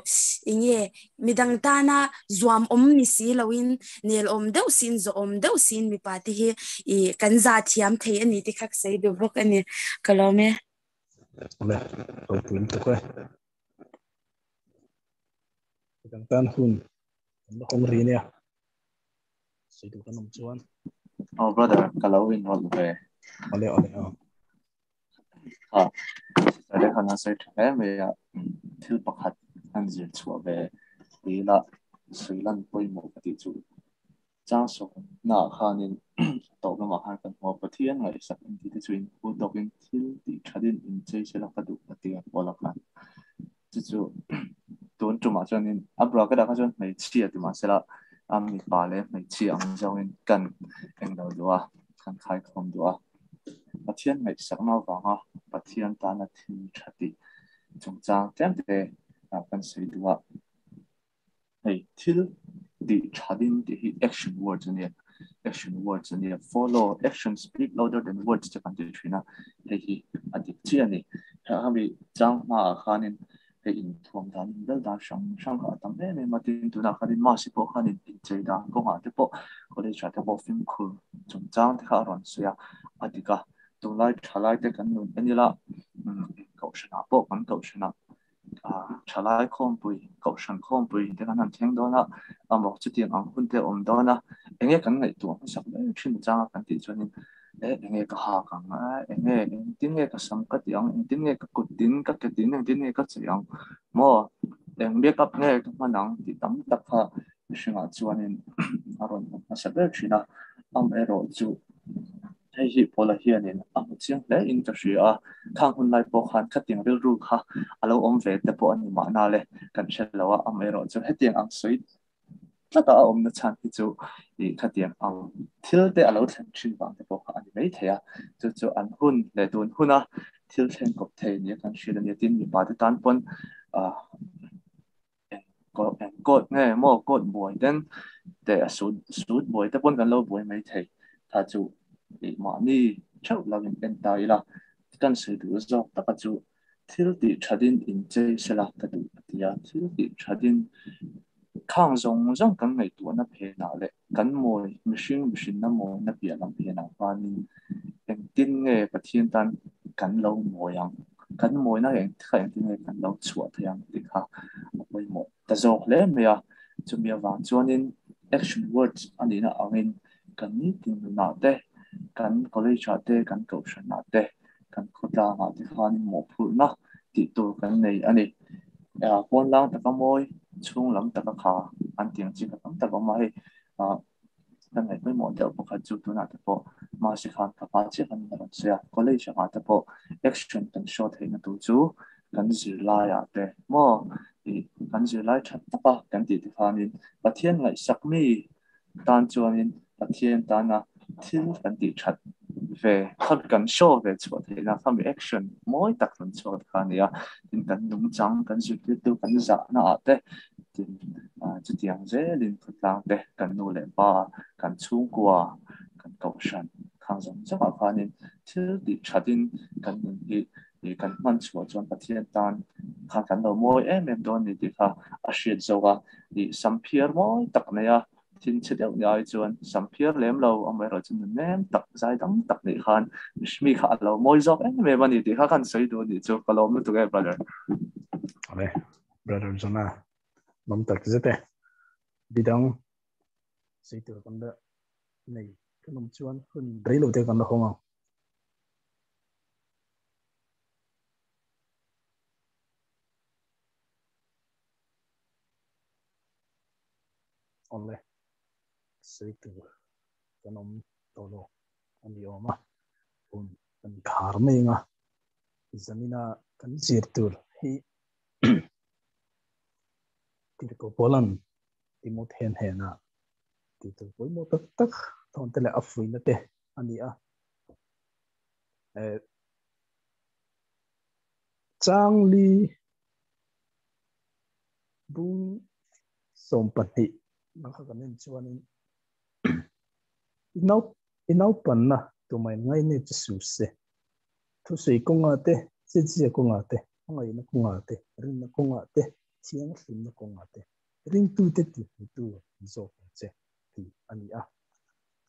[SPEAKER 9] inge midang ta na zuam om ni si lawin nel om deu sin zo om deu sin mi pa te hi i kan za thiam thei ani ti khak sei du bok ani kalome
[SPEAKER 3] Ole, o pun tôi ko dang tan hun, nó không rí Saidu ka nung chuan.
[SPEAKER 10] Oh brother, kalau win all the way.
[SPEAKER 3] Ole ole oh.
[SPEAKER 10] Ha. Sare khana sai thale me ya thil pakhat an zir chu ve ila Sri Lanka poi mo pati chu. Chang so na khanin to ka ma har kan mo pati an ngai sak in ti chu in pu dok in thil ti thadin in chei se la ka du pati an bola khan. Chu chu tuan chu ma chuan in abra ka da ka chuan mai chi ati ma se la sẽ là à mình bà lẽ mấy chia ông cho nên cần anh đầu đó cần khai không đó bắt thiên ngày sáng nào vào ha bắt thiên ta là thiên chặt đi chúng ta tem để à cần sử dụng hey đi the chadin thì action words này. Action words này, follow action, speak louder than words cho kan ti thina he hi adik à chi ani ha mi chang ma khanin Inthomta ni nda nda shong shong a tamme ni mati ndu na kari masi bo kani inchirda ngomha di bo kori chata bo fimku tsom tsang ti ka. eh inge ka ha ka nga inge intin nge ka sang ka tiang intin nge ka kut tin ka ke tin intin nge ka chiang mo eng bia kap nge ka manang ti tam tak ha shinga chuan in aron ma sa be china am ero chu hei hi pola hian in am chiang le in ka shi a thang hun lai po khan kha ting ril ru kha alo om ve te po ani ma na le kan shel lawa am ero chu hetiang ang sui soi tlaka a om na chan chú chu i khatiang ang thil te alo thlen thin wang te pawh ani mai theya chu chu an hun le tun huna thil thlen kop thei ni kan hrin ani tin mi pa te tan pon a ko en kot nge mo kot boy den te a sud sud boy te pon kan lo boy mai thei ta chu mà ni chau la in bên tai la kan se du zo ta ka chu thil ti chadin in che se la ta du tia thil ti chadin khang zong zong kan ngai tu na phe na le kan moi machine machine na mo na pia lam phe na pa ni en tin nge pathian tan kan lo mo yang kan moi na heng khai ti ne kan lo chua thiang ti kha poi mo ta zo le me ya chu mi wa chuanin action words ani na angin kan ni tin na te kan college te kan ko shan na te kan khota ma ti khan mo phu na ti tu kan nei ani ya pon lang ta ka moi chung lam ta ka kha an tiang chi ka tam ta ka mai a kan nei poi mo de po kha chu tu na ta po ma si khan ka pa chi kan na sia college ma ta po action kan short he na tu chu kan zir la ya te mo i kan zir lai that ta pa kan ti ti khan in pathian ngai sak mi tan chuan in pathian ta na thil kan ti that về khắp gần show về chỗ thì là khắp action mỗi đặc lần chỗ khá này à thì cần đúng chăng cần sự tiêu tục cần giả nó thế thì à chỉ tiếng dễ liền phật lang thế cần nô lệ ba cần chung qua cần cầu sân khang giống rất là khá nên thứ thì chả tin cần thì thì cần mang chỗ chuẩn bát thiên tan khang cần đầu mỗi em em đó thì khá à chuyện dâu à thì some peer mỗi đặc này à tin chết yêu nhai chuan sam phiar lem lo ông mai rồi chân nem tập zai đắng tập nị khan mi kha lo môi zok em me mani ti kha kan sei do ni chu kalom tu ge brother
[SPEAKER 3] ale brother zona mam tak zete bidang sei tu kan da nei kanum chuan hun rei lo con kan không honga only sei tu kanom tolo ani oma un kan khar me nga zamina kan zir tur hi. [clears throat] Tir ko polan timot hen hena. Ti tu poi mo tak tak thon tele afui na te ani a e eh, chang li bung. Sompati. Pati chuanin inau inau panna tumai ngai ne chi su se thu se ko nga te se chi ko nga te nga ina ko nga te rin na ko nga te chiang sim na ko nga te rin tu te ti tu zo ko che ti ani a.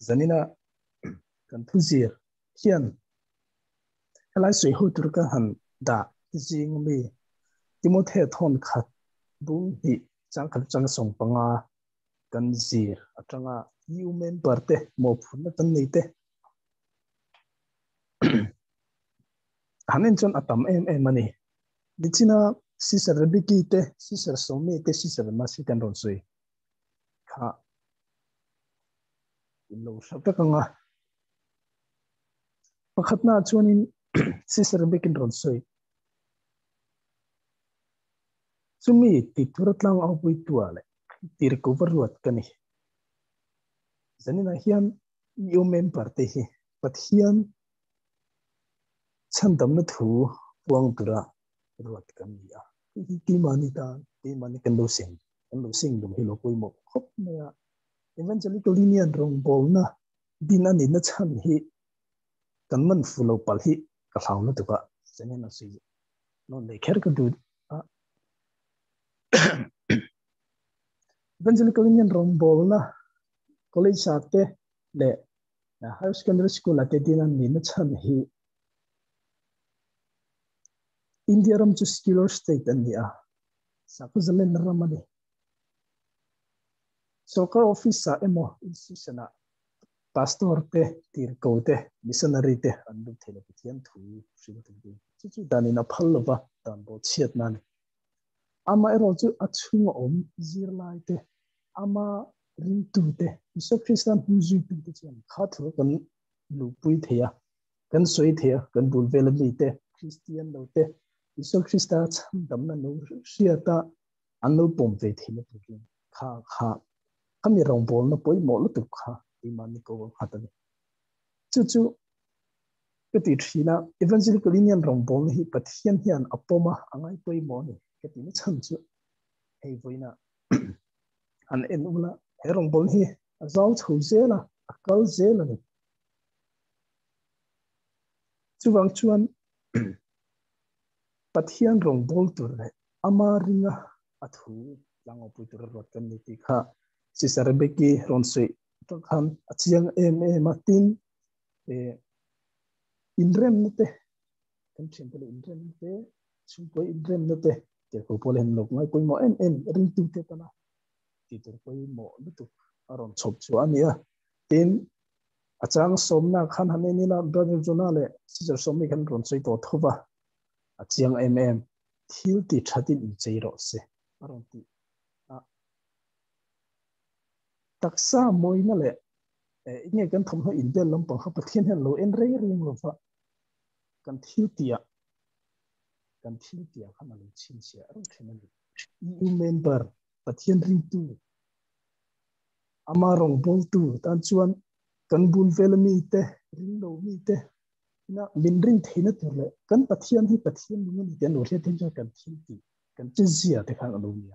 [SPEAKER 3] Zanina [clears throat] kan thu se hian kala sui ho tur ka han da jing mi timothe thon khat bu hi chang khal chang song panga kan zir atanga yumen parte mo na tan nei te hanen chon atam em em mani dichina sisar rabiki te sisar somi te sisar masi kan ron sui kha lo shapta kanga pakhatna chonin sisar rabiki ron sui sumi ti turatlang au pui tuale ti recover ruat kani zani na hiyan yo men parte hi but hiyan chandam na thu wang dura ruat kam ya. Hi ti mani ta ti mani kan do sing kan do sing dum hi lo koi mo. Khop na ya. Evangelical linear rong bol na dina ni na chan hi kan man fu lo pal hi ka hlaw na tuka zani na si no ne kher ka du [coughs] evangelical linear rong bol na college sakte le high secondary school la te dinan ni na cham hi. India ram chu skiller state an dia sakuzale naram de soccer office sa emo institution a pastor te tir ko te missionary te an du thele ki thiam thu shim tu de chu chu dani na phal ba dan bo chiat nan ama ero chu achhung om zir lai te. Ama dute, iso kristan huzu dute chiyam, khatro gan lupui theya, gan soi theya, gan bulvela lite, kristiyan laute, iso krista cham damna no shiyata anno pompe thina pukin, kha kha, kami rongpol na poi molo tuk kha, ima niko khatani. Chu chu, kati thina, evangelical inyan rongpol hi pathiyan hiyan apoma angay poi molo, kati na cham chu, hei voina, an en ula, herong bol hi a zau chu zela a kal zela ni chuwang chuan pathian rong bol tur le ama ringa a thu lango pu tur rot kan ni ti kha si sarbeki ron sui to khan achiang em em atin e inrem nate kan chen te in rem te chung ko in rem na te te ko pol hen lok mai ko mo em em ring tu te ta na ti tur koi mo lu tu aron chop chu ani ya tin achang somna khan hane ni na dra ni juna le sijar somni khan ron chei to thoba achiang mm thil ti thatin in chei ro se aron ti a taksa moina le inge kan thom ho in inbel lam pang khap thien hen lo en rei ring lo fa kan thil ti a kan thil ti a khan lo chin se aron thena ni eu member và thiên ring tu. Ama rong bol tu. Tan chuan kan bun vel mi te, ring lo mi te. Na, min ring theina tur le. Kan pathian hi pathian lu ni ten lo he ten cha kan thin ti. Kan chi zia te khang lo ni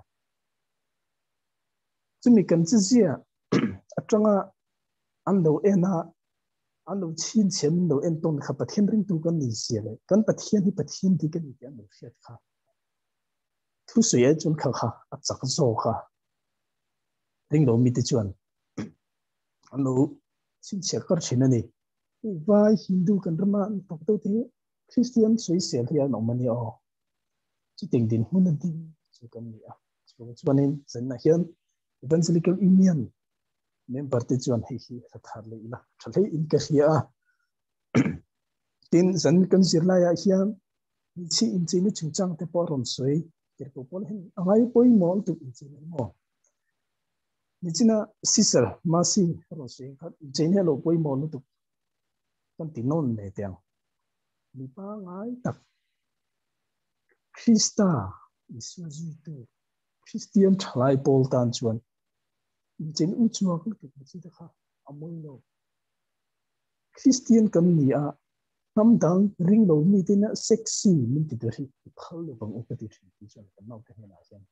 [SPEAKER 3] chumi kan chi zia, [clears throat] atanga an lo ena an lo chin chen lo en ton kha pathian ring tu kan ni sia le. Kan pathian hi pathian ti kan ni kan lo fiat kha pusu ye chun kha kha atsak zo kha ding lo mi te chuan anu sin che kar chin ani ba hindu kan rama tok to te christian sui se thia no mani o chi ting din hun an chu kan ni a chu chuan in zen na hian evangelical union member te chuan hei hi thar le ila thale in ka hia tin zan kan sir la ya hian chi in chi ni chung chang te porom sui terpopolhen angai poi mol tu inchine mo nichina sisal masi rosing kan khat jene lo poi mol tu kan tinon ne tiang. Lipa ngai tak. Krista isua zui tu christian thlai pol tan chuan. Chen u chuak lu chi ta kha amoi lo. Christian kan ni a ah, tam dang ring lo mi tin na sexy mi ti de ri. Pa lo bang ok ti ri. De zhen de nao de na xian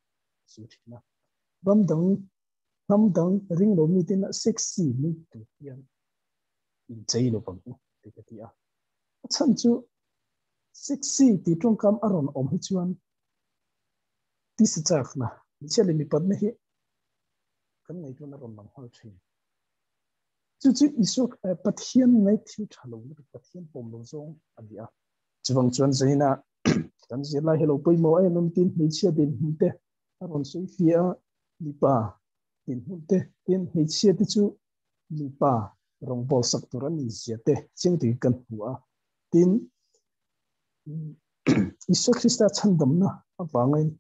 [SPEAKER 3] su ti na. Bam dang tam dang ring lo mi tin na sexy mi de yan in chei lo bang ti ka ti a chan chu sexy ti trong kam aron om hi chuan. Ti sa na. Chele mi pad na hi. Kan nei tu na ron bang hol chhin 就这一说，呃，白天没调查路，那个白天半路中，啊呀，这帮专职呢，但是那些老百姓哎，弄点黑车点红的，啊，往水里啊，泥巴点红的，点黑车的就泥巴，让包石头人泥些的，相对更好啊，点，嗯，一说起他穿的么，啊，把俺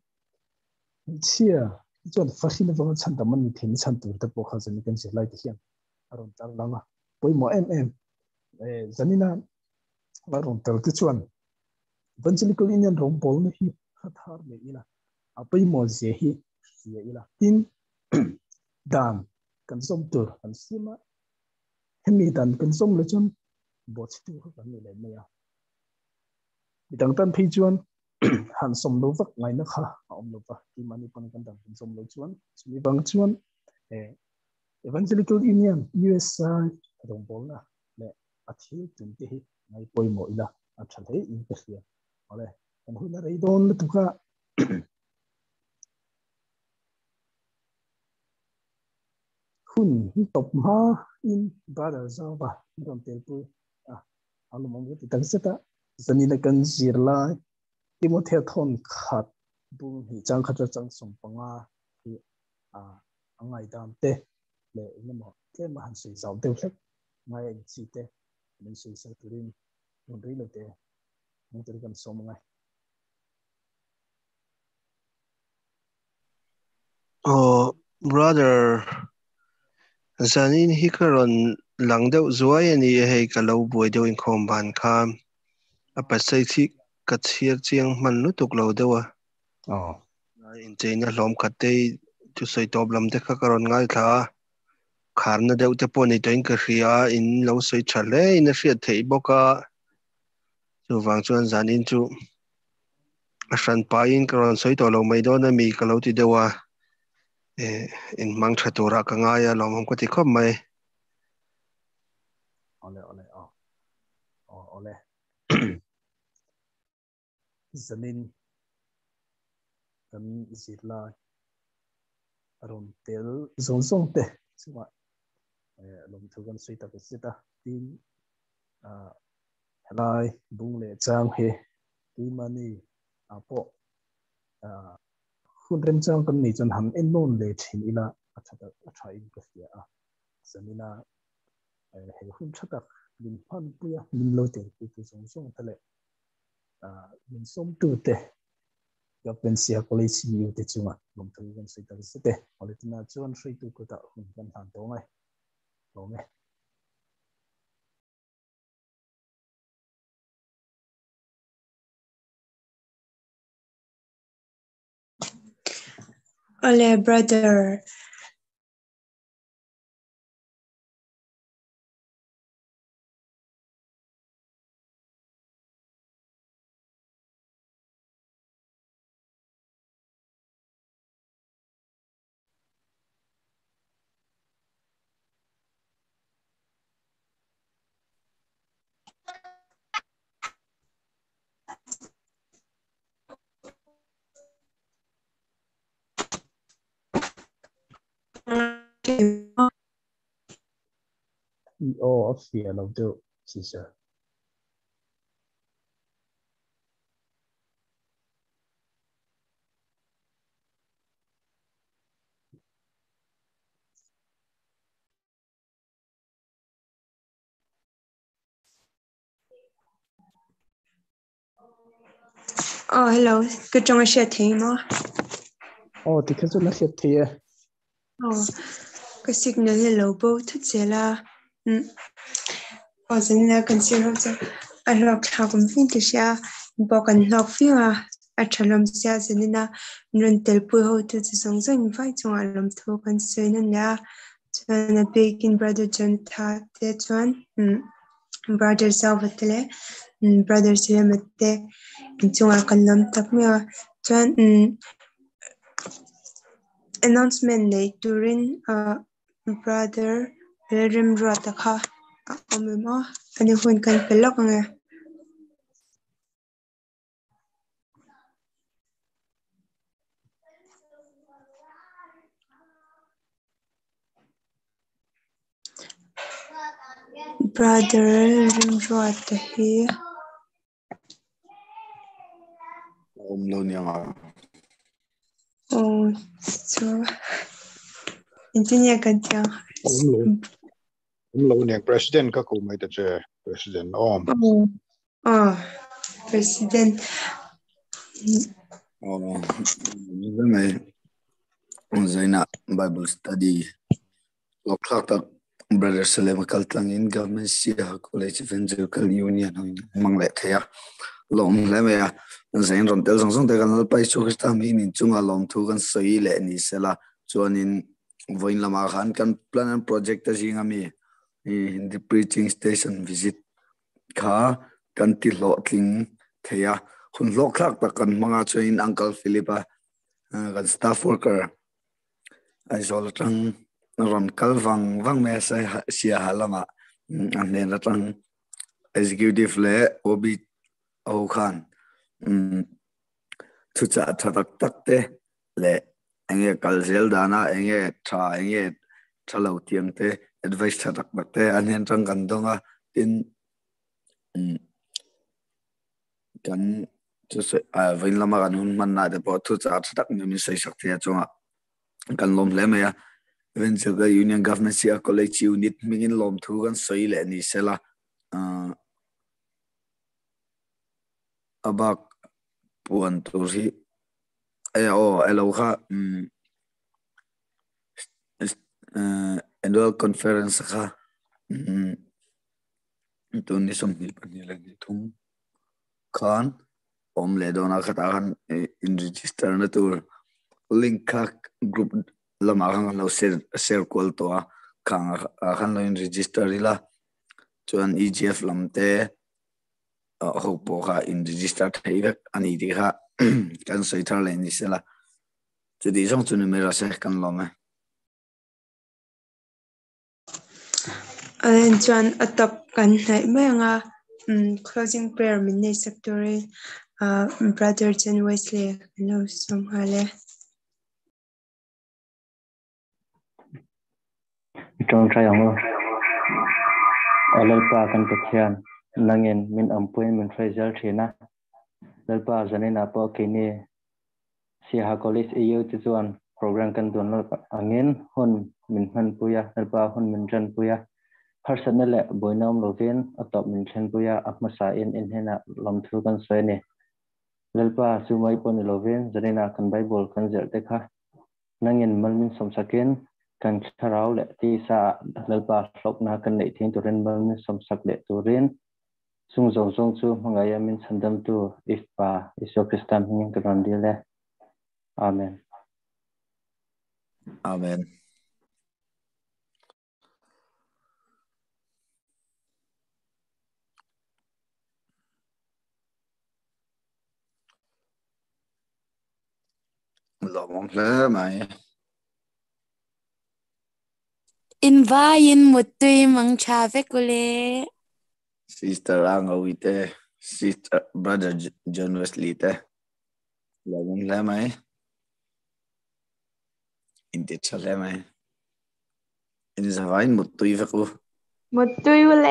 [SPEAKER 3] 黑车，就发现那帮穿的么，天天穿多的不好，真的跟起来的像。[clears throat] [clears throat] aron tar langa poimo em em e zanina aron tar ti chuan evangelical indian rom pol ni hi thar me ila a poimo ze hi zia ila tin dan kan som tur kan sima hemi dan kan som le chun bo chi tu kan ni le me ya bidang tan phi chuan han som lo vak ngai na kha om lo pa ti mani pan kan dam som lo chuan chumi bang chuan e evangelical union usa dong bol na le athi tum te hi nai poi mo ila acha le in pe sia ale am hu na rei don tu ka hun hi top ma in bara za ba dom tel pu a alu mong ti tang se ta zani na kan zir la ti thon khat bu hi chang khat chang song panga hi a angai dam te le namo ke ma han sui zau te thlek ngai an chi te min sui sa turin mun ri lo te mun tur kan som ngai
[SPEAKER 11] oh brother zanin hi karon langdeu zuai ani hei kalau buai deu in khom ban kham apa sai thi ka chiar chiang man nu tuk lo dewa
[SPEAKER 3] oh
[SPEAKER 11] in cheina hlom khate chu soi top lam te kha karon ngai tha kharna deuh te pawh toin ka hria in lo soi tha hle in a hriat thei bawka chu wang chuan zan in chu a hran pa in karon soi to lo mai dawn ami ka lo ti dewa e in mang tha tura ka ngaya lom hom ko ti khop mai.
[SPEAKER 3] Ole ole oh oh ole. [coughs] Zanin kan zir lai aron tel zong zong te chunga lom thu kan sui ta ka sita tin a helai, bung le chang he à mani apo hun rem chang kan ni chan ham en non le thin ila là acha in ka sia a sanina he hun chata min phan puya min lo te tu tu song song tale a min som tu te ya pensia college yu te chunga lom thu kan sei ta se te tina chuan suy tu ko ta hun kan han to ngai 表面。
[SPEAKER 1] Hola, brother.
[SPEAKER 3] EO of of the Caesar.
[SPEAKER 1] Oh, hello. Good job, share team.
[SPEAKER 3] Oh, thì cái chỗ nó sẽ thì
[SPEAKER 1] Oh, cái signal hello. Ừ. Oh, dân là Mm. Ozen considerado a lok hagum fin ti sia bok an lok fiwa a chalom sia senina nun tel pu ho tu ti song zong vai chung alom tu kan soina ya chuan a baking brother john ta te chuan mm, brother salva tele mm, brother sia mate chung al kan lom tak mi ah, chuan announcement day during a brother rem ra ta kha a me ma ani hun kan pelak nge brother rem ra ta hi
[SPEAKER 12] om lon yang a
[SPEAKER 1] oh so intinya kan tiang
[SPEAKER 13] om lo nyang president ka ko mai ta che president om. Oh
[SPEAKER 1] ah president.
[SPEAKER 12] Om ni mai on zaina bible study lo klata brother salem kaltlang in government sia college evangelical union mangle thaya lom le me ya zain ron tel song song te kan pai chu khista mi nin chunga lom thu kan soi le ni sela chuanin voin lama khan kan plan and project ta jinga mi in the preaching station visit kha kan ti lo tling theya. Hun lo khak ta kan manga chuin uncle philipa eh, kan staff worker. Ai zol tang ron kalwang wang me sa sia halama mm, an nen tang executive le obi au khan mm, chu cha tha tak tak te le enge kal zel dana enge tha enge thalo tiang te. Advice thatak bak te anen tang kan donga tin kan chu se a vain lama kan hun man na de po thu cha thatak mi mi sai sak te chunga kan lom le me ya Venezuela Union Government Sia College Unit mingin lom thu kan soi le ni sela abak puan tu si eh oh elo kha annual conference kha mm, to nisam ni pani lagi thum khan om le do na khata han e, in register na to link kha group lama hang no share share call to khan khan no in register ila chuan egf lam te ho po kha in register thei vek ani di kha [clears throat] kan sai thar le ni sela chudi song chu ni mera se kan lo me.
[SPEAKER 1] And chuan atap kan hnai mai nga closing prayer min nei uh, brother Jen Wesley no som hale
[SPEAKER 14] trong trai ông alal pa kan ka khian langin min ampui min treasure thina lalpa zanina po kini si ha college eu ti chuan program kan don angin hon min man puya lalpa hon min jan puya personal le boinom login atop min thlen puya apmasa in in hena lom thu kan soi ne lalpa sumai pon login zanina kan bible kan zel te kha. Nangin malmin somsakin kan tharau le, ti sa lalpa hlok na kan nei thing turin malmin somsak le turin sung zong zong chu mangaya min sandam tu, if pa iso kristam hingin kan dile amen.
[SPEAKER 12] Amen. Lomong le mai
[SPEAKER 9] in vain một tui mang cha ve kule
[SPEAKER 12] sister ang awite sister brother John Wesley te lomong le mai inte chale mai in za vain một tui ve ku
[SPEAKER 8] một tui